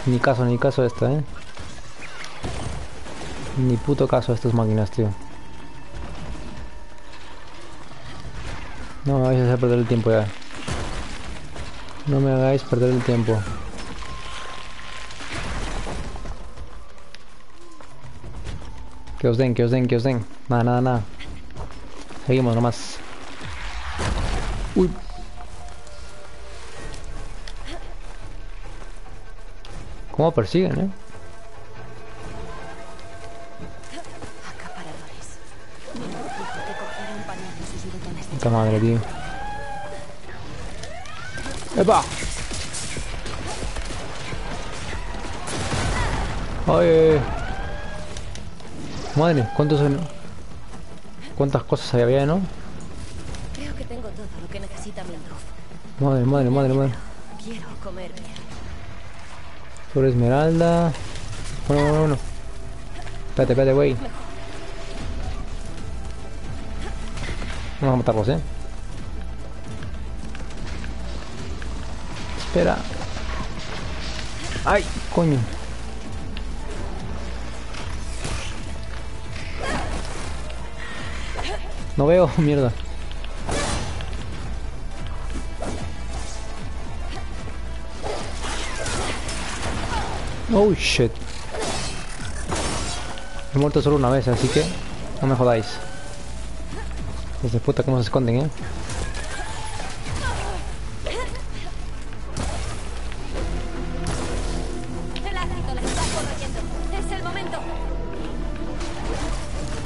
Ni caso, ni caso esta, eh. Ni puto caso a estas máquinas, tío. No me hagáis hacer perder el tiempo ya. No me hagáis perder el tiempo. Que os den, que os den, que os den. Nada, nada, nada. Seguimos nomás. Uy. ¿Cómo persiguen, eh? Puta madre, tío. ¡Epa! ¡Ay! Madre, ¿cuántos son? ¿Cuántas cosas había, no? Creo que tengo todo lo que necesita Mildred. Madre, madre, madre, madre. Quiero comer. Sobre esmeralda. Bueno, bueno, bueno. Espérate, espérate, güey. Vamos a matarlos, eh. Espera. ¡Ay! Coño. No veo, *laughs* mierda. Oh shit. He muerto solo una vez, así que no me jodáis. Los de puta cómo se esconden, eh.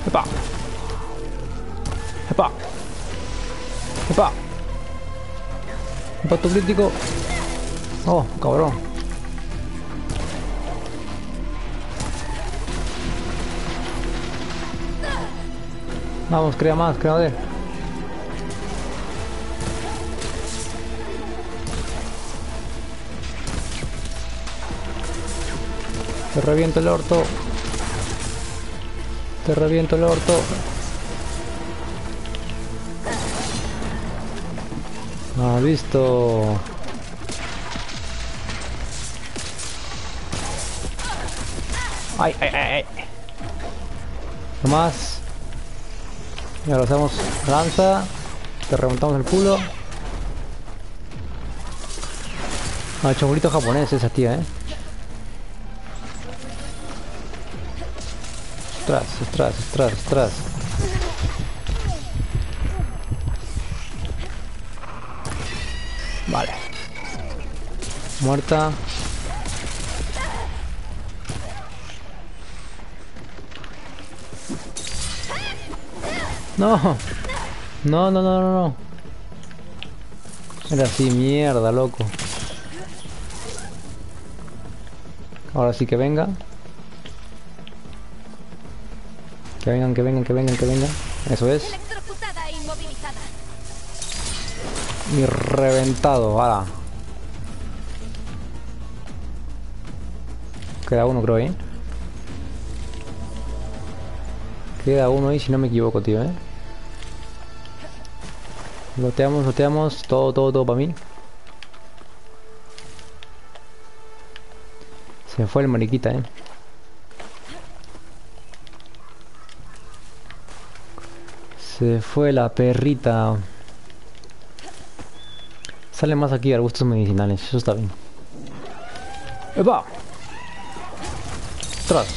¡Epa! ¡Epa! ¡Epa! Impacto crítico. Oh, cabrón. Vamos, crea más, crea de. Te reviento el orto. Te reviento el orto. Ah, visto. Ay, ay, ay, ay. No más. Y ahora hacemos lanza. Te remontamos el culo. Ah, chongolito japonés esa tía, eh. Ostras, ostras, ostras, ostras. Vale. Muerta. No. No, no, no, no, no. Era así, mierda, loco. Ahora sí que venga. Que vengan, que vengan, que vengan, que vengan. Eso es. Electrocutada e. Y reventado, ahora. Queda uno, creo, ¿eh? Queda uno ahí, si no me equivoco, tío, ¿eh? Loteamos, loteamos. Todo, todo, todo para mí. Se fue el mariquita, ¿eh? Se fue la perrita. Sale más aquí arbustos medicinales, eso está bien. ¡Epa! ¡Ostras!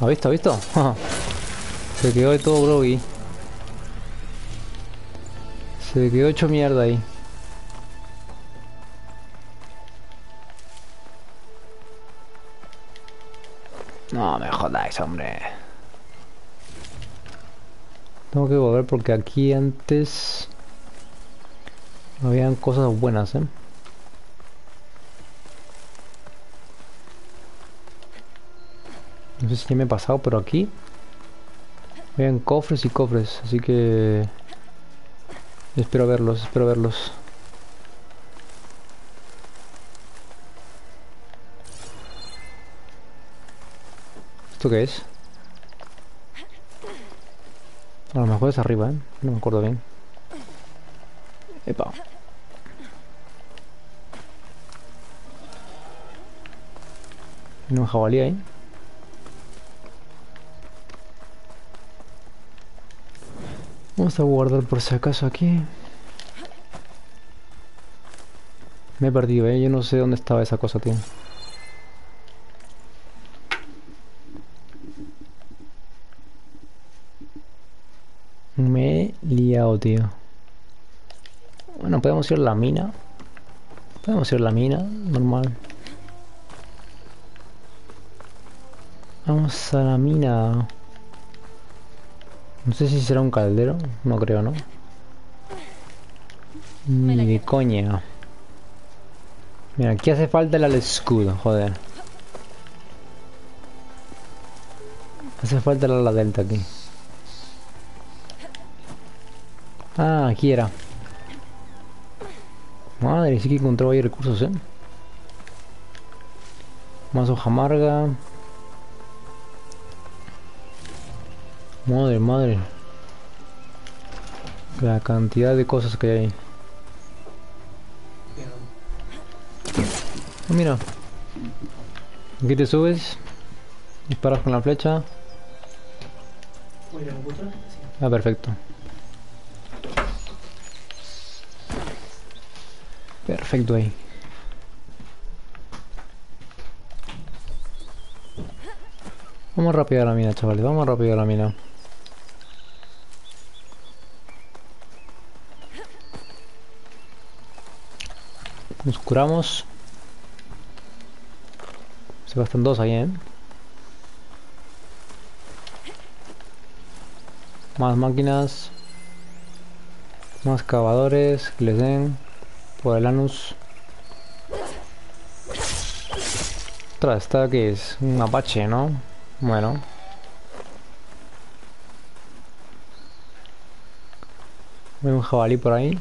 ¿Ha visto? ¿Ha visto? *laughs* Se quedó de todo groggy. Se quedó hecho mierda ahí. No me jodáis, hombre. Tengo que volver porque aquí antes habían cosas buenas, ¿eh? No sé si ya me he pasado, pero aquí habían cofres y cofres, así que espero verlos, espero verlos. ¿Esto qué es? A lo mejor es arriba, ¿eh? No me acuerdo bien. Epa. Hay un jabalí ahí. Vamos a guardar por si acaso aquí. Me he perdido, eh. Yo no sé dónde estaba esa cosa, tío. Me he liado, tío. Bueno, podemos ir a la mina. Podemos ir a la mina, normal. Vamos a la mina. No sé si será un caldero. No creo, ¿no? Ni de coña. Mira, aquí hace falta el escudo, joder. Hace falta la ala delta aquí. Ah, aquí era. Madre, sí que encontró ahí recursos, eh. Más hoja amarga. Madre, madre. La cantidad de cosas que hay ahí. Ah, mira. Aquí te subes. Disparas con la flecha. Ah, perfecto. Perfecto ahí. Vamos rápido a la mina, chavales. Vamos rápido a la mina. Nos curamos. Se gastan dos ahí, ¿eh? Más máquinas. Más cavadores que les den por el anus. Ostras, esta que es un apache, ¿no? Bueno. Veo un jabalí por ahí.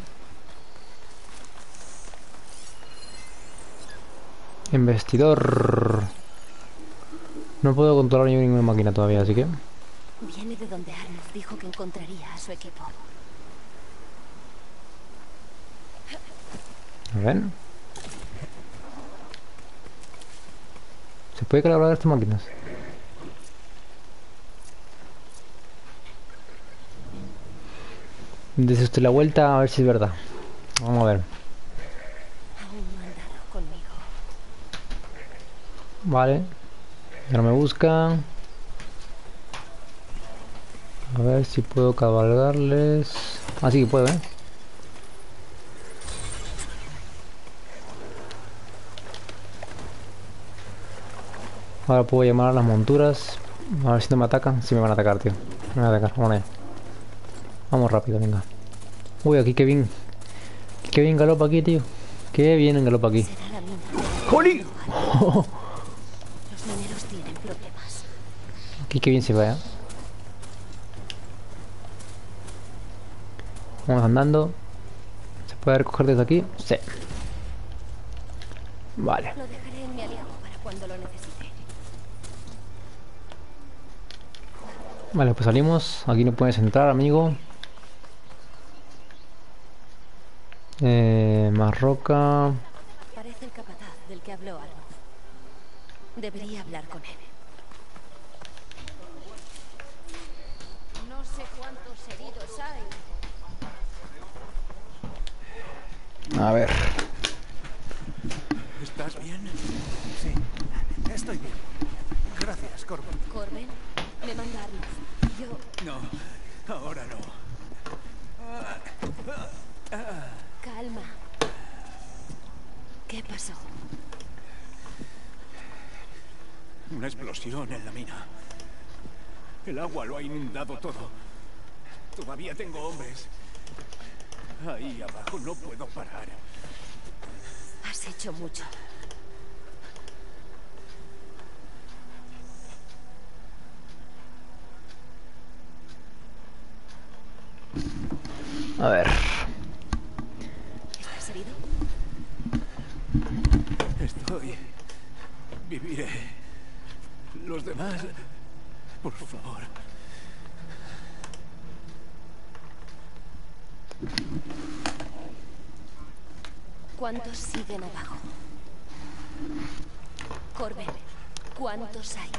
Investidor. No puedo controlar ninguna máquina todavía, así que... Viene de donde Arnold dijo que encontraría a su equipo. A ver. ¿Se puede colaborar estas máquinas? Desde usted la vuelta a ver si es verdad. Vamos a ver. No. Vale. Ahora me busca. A ver si puedo cabalgarles. Ah, sí que puedo, ¿eh? Ahora puedo llamar a las monturas. A ver si no me atacan. Si me van a atacar, tío. Me van a atacar. Vamos allá. Vamos rápido, venga. Uy, aquí qué bien. Qué bien galopa aquí, tío. Qué bien en galopa aquí. ¡Joli! Los mineros tienen problemas. Aquí qué bien se va, ¿eh? Vamos andando. ¿Se puede recoger desde aquí? Sí. Vale. Lo dejaré en mi aliado para cuando lo necesite. Vale, pues salimos. Aquí no puedes entrar, amigo. Eh, más roca. Parece el capataz del que habló Arnold. Debería hablar con él. No sé cuántos heridos hay. A ver. ¿Estás bien? Sí, estoy bien. Gracias, Corbin. Corben, me manda Arnold. Yo, No, ahora no. calma. ¿Qué pasó? Una explosión en la mina. El agua lo ha inundado todo. Todavía tengo hombres. Ahí abajo no puedo parar. Has hecho mucho. A ver. ¿Estás herido? Estoy. Viviré. Los demás. Por favor. ¿Cuántos siguen abajo? Corben, ¿cuántos hay?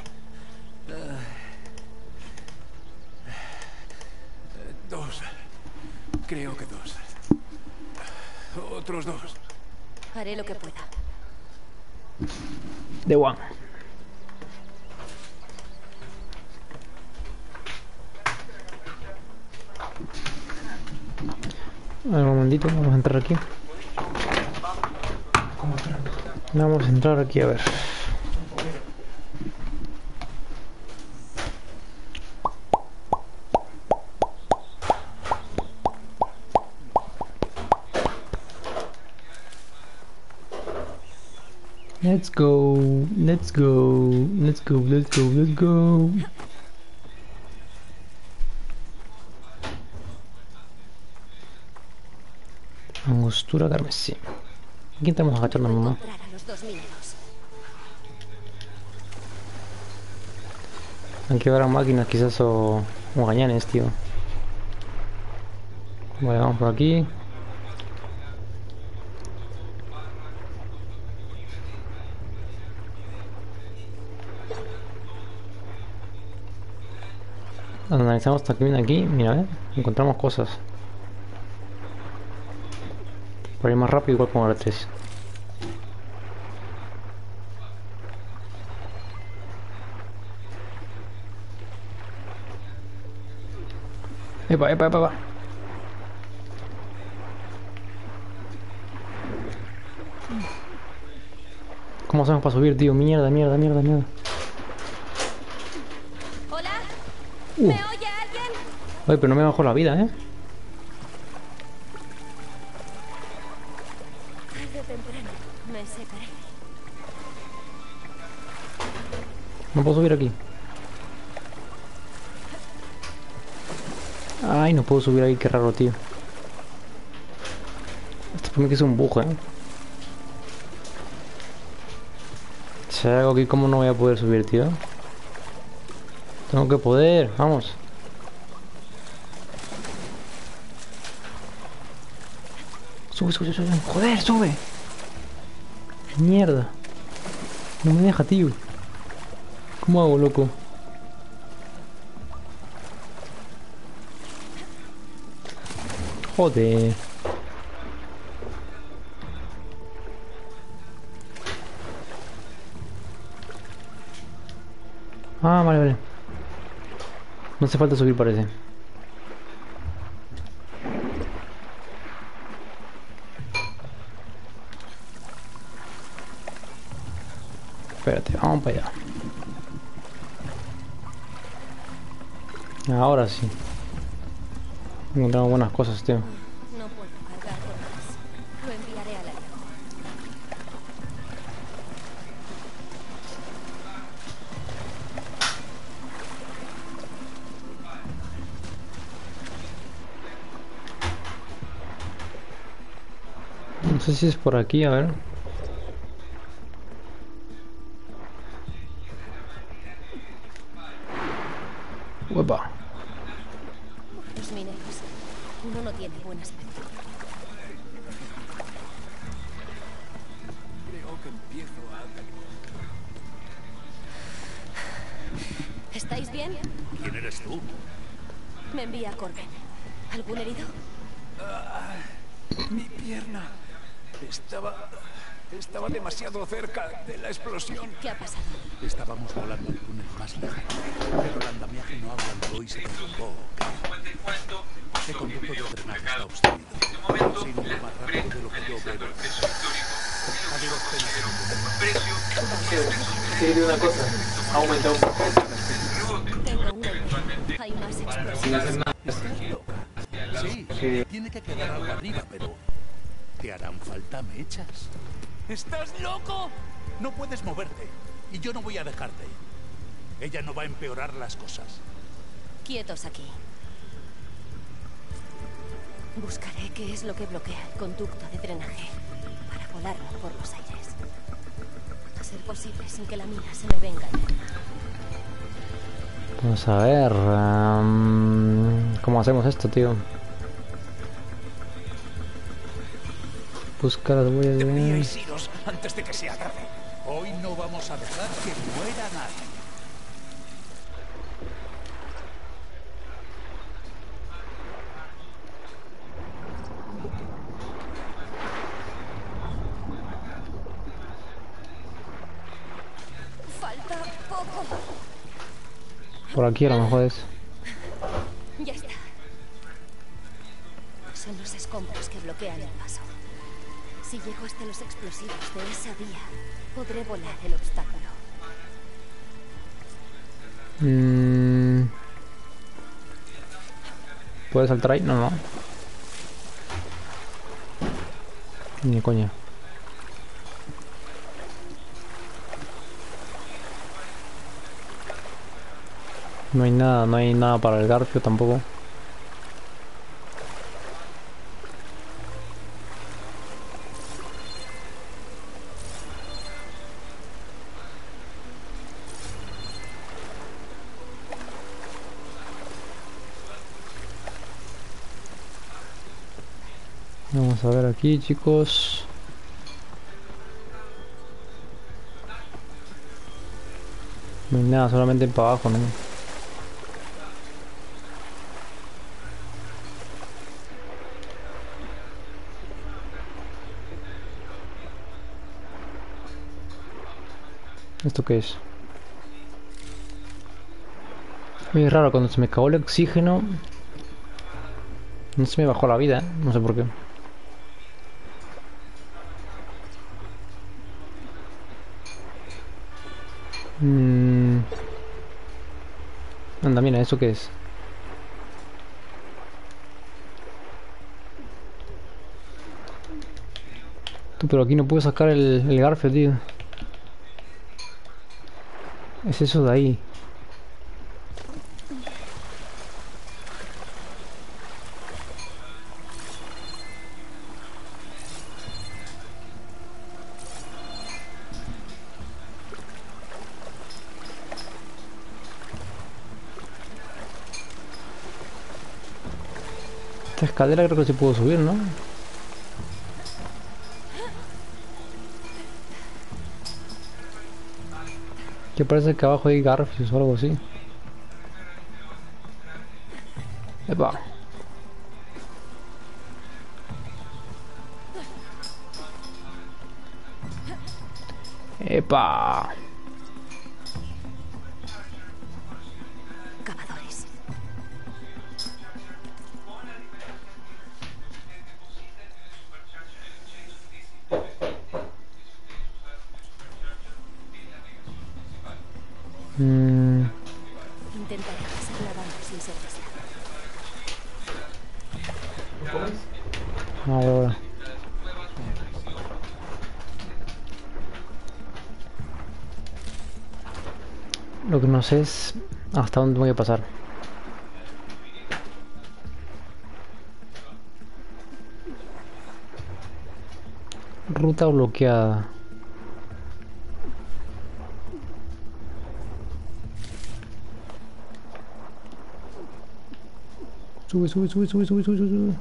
Dos. Creo que dos. Otros dos. Haré lo que pueda. De one. Un momentito, vamos a entrar aquí. Vamos a entrar aquí a ver. Let's go, let's go, let's go, let's go, let's go. Angostura carmesí. Aquí estamos agachando nomás. Aquí habrá máquinas quizás o, o gañanes, tío. Vale, vamos por aquí. Analizamos hasta que viene aquí, mira, eh, encontramos cosas. Por ir más rápido igual como la 3. Epa, epa, epa, epa. ¿Cómo hacemos para subir, tío? Mierda, mierda, mierda, mierda. ¿Hola? Uh. ¿Me oye alguien? Oye, pero no me bajó la vida, ¿eh? Me. No puedo subir aquí. Ay, no puedo subir ahí, qué raro, tío. Esto para mí que es un bug, ¿eh? Si hay algo aquí, ¿cómo no voy a poder subir, tío? Tengo que poder, vamos. Sube, sube, sube. Joder, sube. Mierda. No me deja, tío. ¿Cómo hago, loco? Joder. No hace falta subir, parece. Espérate, vamos para allá. Ahora sí. Encontramos buenas cosas, tío. Sé por aquí, a ver. Y yo no voy a dejarte. Ella no va a empeorar las cosas. Quietos aquí. Buscaré qué es lo que bloquea el conducto de drenaje para volarlo por los aires. A ser posible sin que la mina se me venga. Vamos a ver. am, ¿Cómo hacemos esto, tío? Busca las huellas de... Deberíais iros antes de que sea tarde. Hoy no vamos a dejar que muera nadie. Falta poco. Por aquí a lo mejor es. Ya está. son los escombros que bloquean el paso. Si llego hasta los explosivos de esa vía, podré volar el obstáculo. Mm. ¿Puedes saltar ahí? No, no. Ni coña. No hay nada, no hay nada para el garfio tampoco. Aquí chicos. No hay nada, solamente para abajo, ¿no? ¿Esto qué es? Muy raro, cuando se me acabó el oxígeno No se me bajó la vida, ¿eh? no sé por qué ¿eso qué es? Pero aquí no puedo sacar el, el garfio, tío es eso de ahí? Escalera creo que se pudo subir, ¿no? Que parece que abajo hay garfios o algo así. Epa. Epa. Lo que no sé es hasta dónde voy a pasar. Ruta bloqueada. Sube, sube, sube, sube, sube, sube, sube.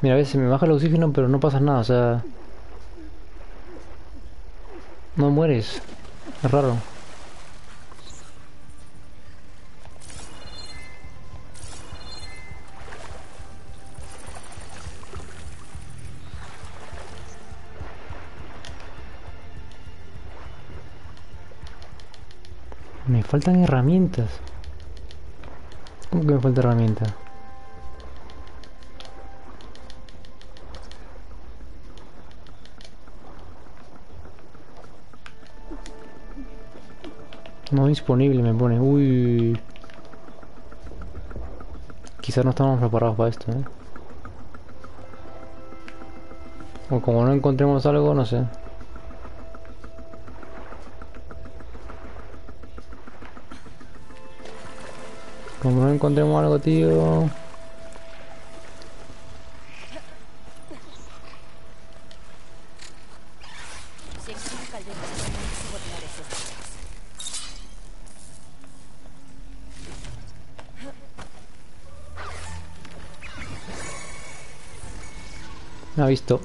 Mira, a veces me baja el oxígeno, pero no pasa nada, o sea... Mueres. Es raro. Me faltan herramientas. ¿Cómo que me falta herramientas? No disponible me pone. Uy. Quizás no estamos preparados para esto, ¿eh? O como no encontremos algo, no sé. Como no encontremos algo, tío. Ha visto.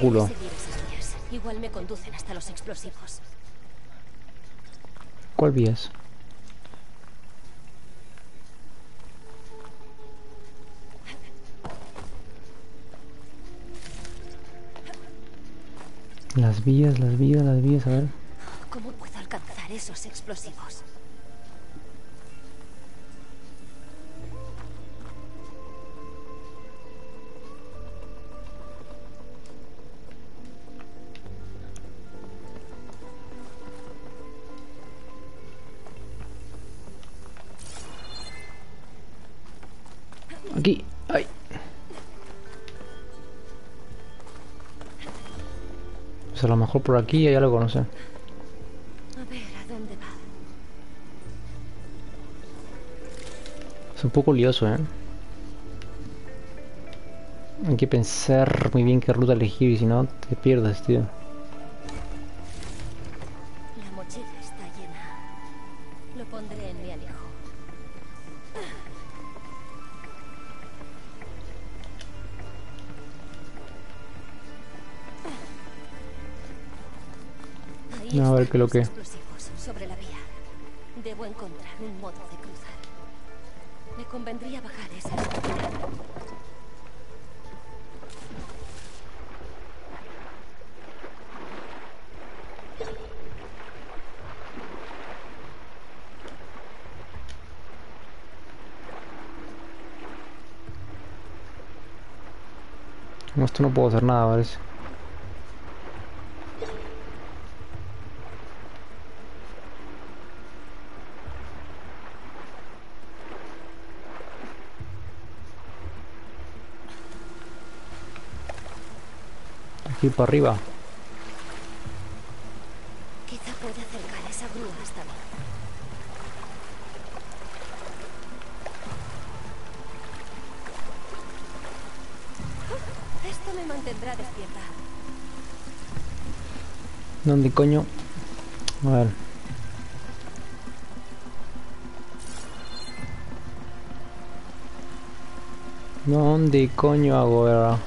Culo. Igual me conducen hasta los explosivos. ¿Cuál vías? Las vías, las vías, las vías, a ver. ¿Cómo puedo alcanzar esos explosivos? Mejor por aquí algo, no sé. A ver, ¿a dónde va? Es un poco lioso, ¿eh? Hay que pensar muy bien qué ruta elegir y si no te pierdes, tío. A ver qué lo que- sobre la vía. Debo encontrar un modo de cruzar. Me convendría bajar esa escalera. Con esto no puedo hacer nada, parece. Para arriba. Quizá pueda acercar esa grúa hasta mí. Esto me mantendrá despierta. ¿Dónde coño? A ver. ¿Dónde coño hago ahora?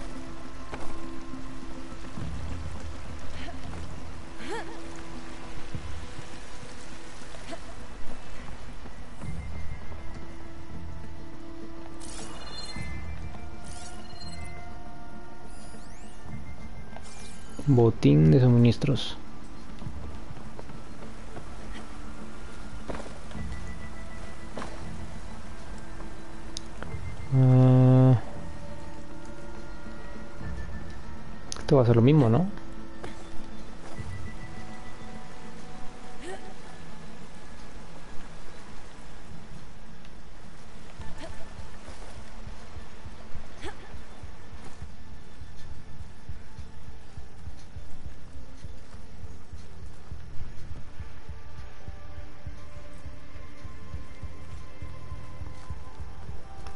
Botín de suministros. Ah. Esto va a ser lo mismo, ¿no?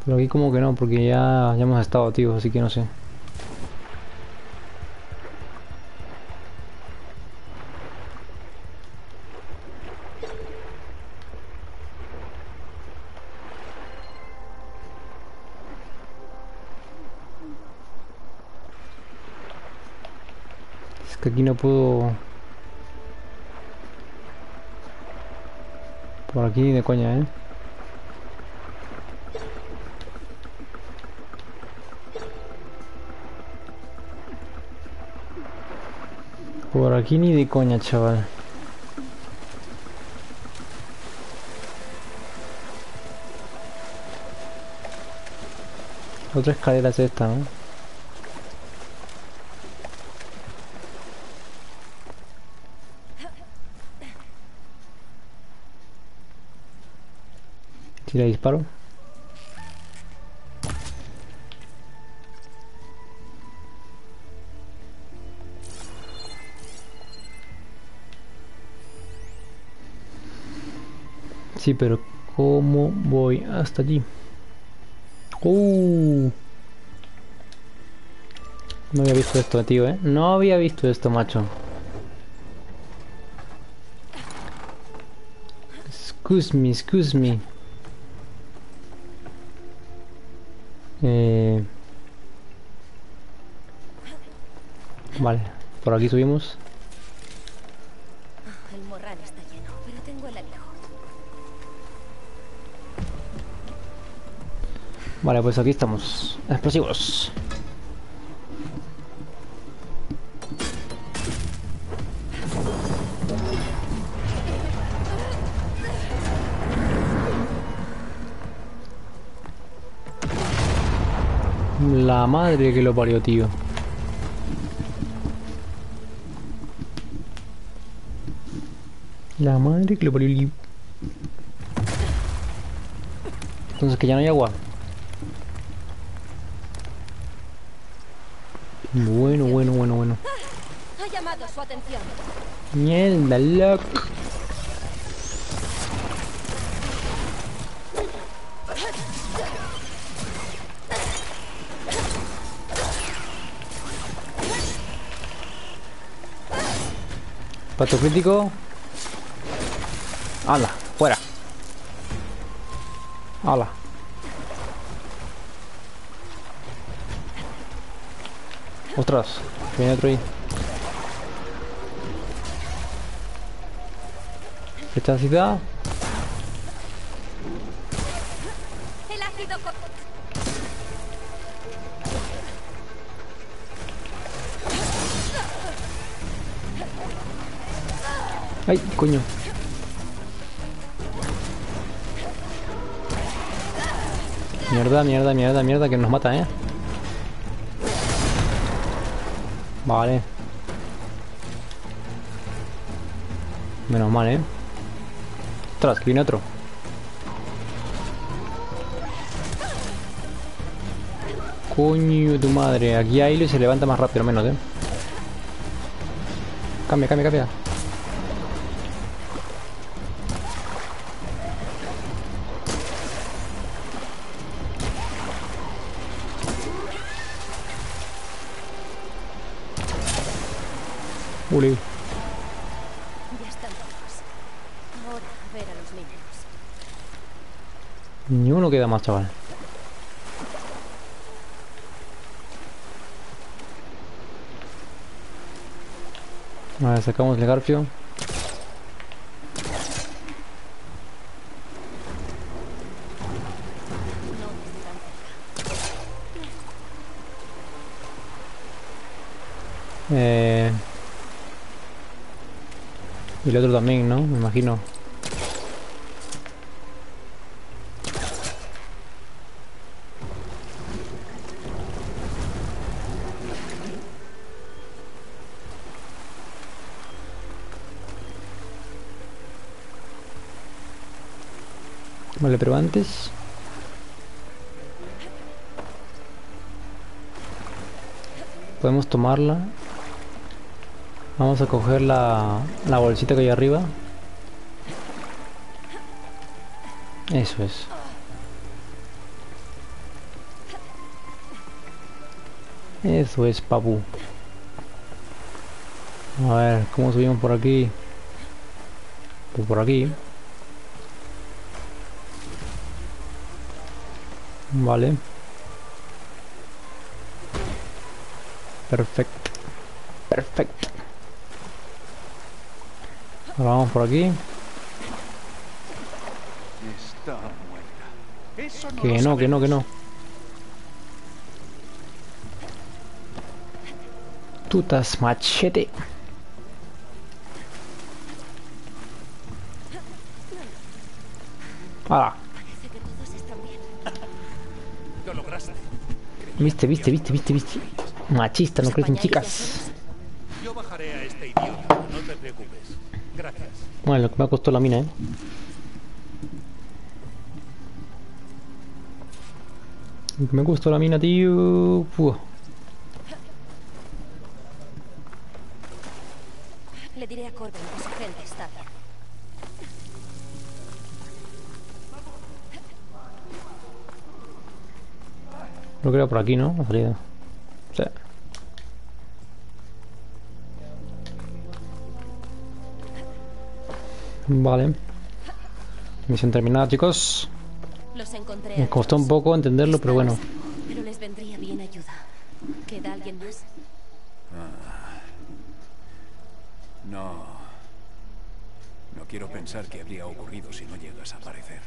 Pero aquí como que no, porque ya, ya hemos estado, tío, así que no sé. Es que aquí no puedo... Por aquí ni de coña, ¿eh? Por aquí ni de coña, chaval. Otra escalera es esta, ¿no? Le disparo. Sí, pero ¿cómo voy hasta allí? Uh. No había visto esto, tío, ¿eh? No había visto esto, macho. Excuse me, excuse me. Eh... Por aquí subimos. Vale, pues aquí estamos. Explosivos. La madre que lo parió, tío. La madre que lo parió. Entonces que ya no hay agua. Bueno, bueno, bueno, bueno. Ha llamado su atención. Mierda, loco. Pato crítico. ¡Hala! ¡Fuera! ¡Hala! ¡Ostras! Viene otro ahí. Flecha ácida. El ácido ¡Ay, coño! Mierda, mierda, mierda, mierda, que nos mata, ¿eh? Vale. Menos mal, ¿eh? Ostras, que viene otro. Coño tu madre. Aquí hay hilo se levanta más rápido, menos, ¿eh? Cambia, cambia, cambia. Más, chaval. A sacamos el garfio. Eh... Y el otro también, ¿no? Me imagino. Pero antes... Podemos tomarla. Vamos a coger la, la bolsita que hay arriba. Eso es. Eso es, papu. A ver, ¿cómo subimos por aquí? Pues por aquí. Vale. Perfecto. Perfecto. Ahora vamos por aquí. Que no, que no, que no. Tutas machete. ¡Hala! Viste, viste, viste, viste, viste. Machista, no crecen chicas. Yo bajaré a este idiota, no te preocupes. Gracias. Bueno, lo que me ha costado la mina, eh. Lo que me costó la mina, tío. Uf. Creo por aquí, ¿no? Sí. Vale. Misión terminada, chicos. Los encontré. Me costó un poco entenderlo, pero bueno. Pero les vendría bien ayuda. ¿Queda alguien más? No. No quiero pensar qué habría ocurrido si no llegas a aparecer.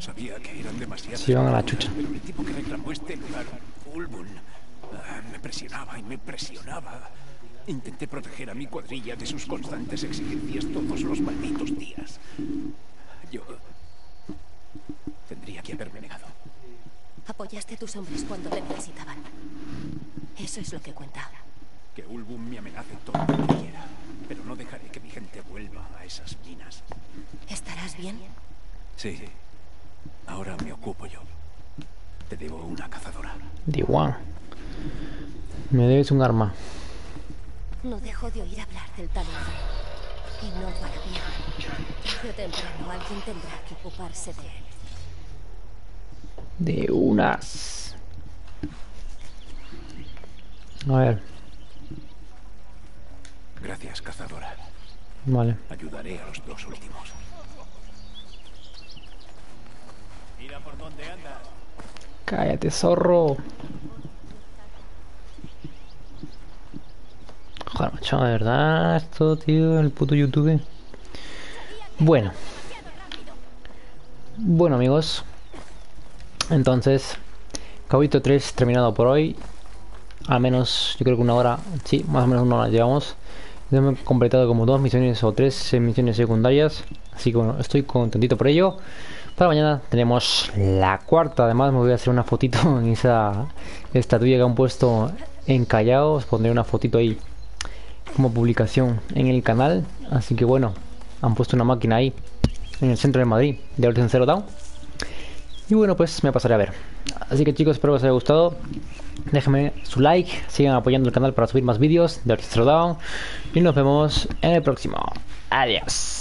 Sabía que eran demasiadas. Sí, van a la chucha. Pero el tipo que reclamó este lugar, Ulbun, ah, me presionaba y me presionaba. Intenté proteger a mi cuadrilla de sus constantes exigencias todos los malditos días. Yo tendría que haberme negado. Apoyaste a tus hombres cuando te necesitaban. Eso es lo que cuenta. Que Ulbun me amenace todo lo que quiera. Pero no dejaré que mi gente vuelva a esas minas. ¿Estarás bien? Sí. Ahora me ocupo yo. Te debo una cazadora. D1. Me debes un arma. No dejo de oír hablar del talento. Y no para bien. Tarde o temprano alguien tendrá que ocuparse de él. De unas. A ver, Gracias, cazadora. vale. Ayudaré a los dos últimos. Mira por dónde andas. Cállate, zorro. Joder, macho, de verdad, esto, tío, el puto YouTube. Bueno. Bueno, amigos. Entonces, Cabito 3 terminado por hoy. Al menos, yo creo que una hora, sí, más o menos una hora llevamos. Hemos completado como dos misiones o tres misiones secundarias. Así que bueno, estoy contentito por ello. Para mañana tenemos la cuarta. Además, me voy a hacer una fotito *laughs* en esa estatuilla que han puesto en Callao. Os pondré una fotito ahí como publicación en el canal. Así que bueno, han puesto una máquina ahí en el centro de Madrid de Horizon Zero Dawn. Y bueno, pues me pasaré a ver. Así que chicos, espero que os haya gustado. Déjenme su like, sigan apoyando el canal para subir más vídeos de Horizon Zero Dawn. Y nos vemos en el próximo. Adiós.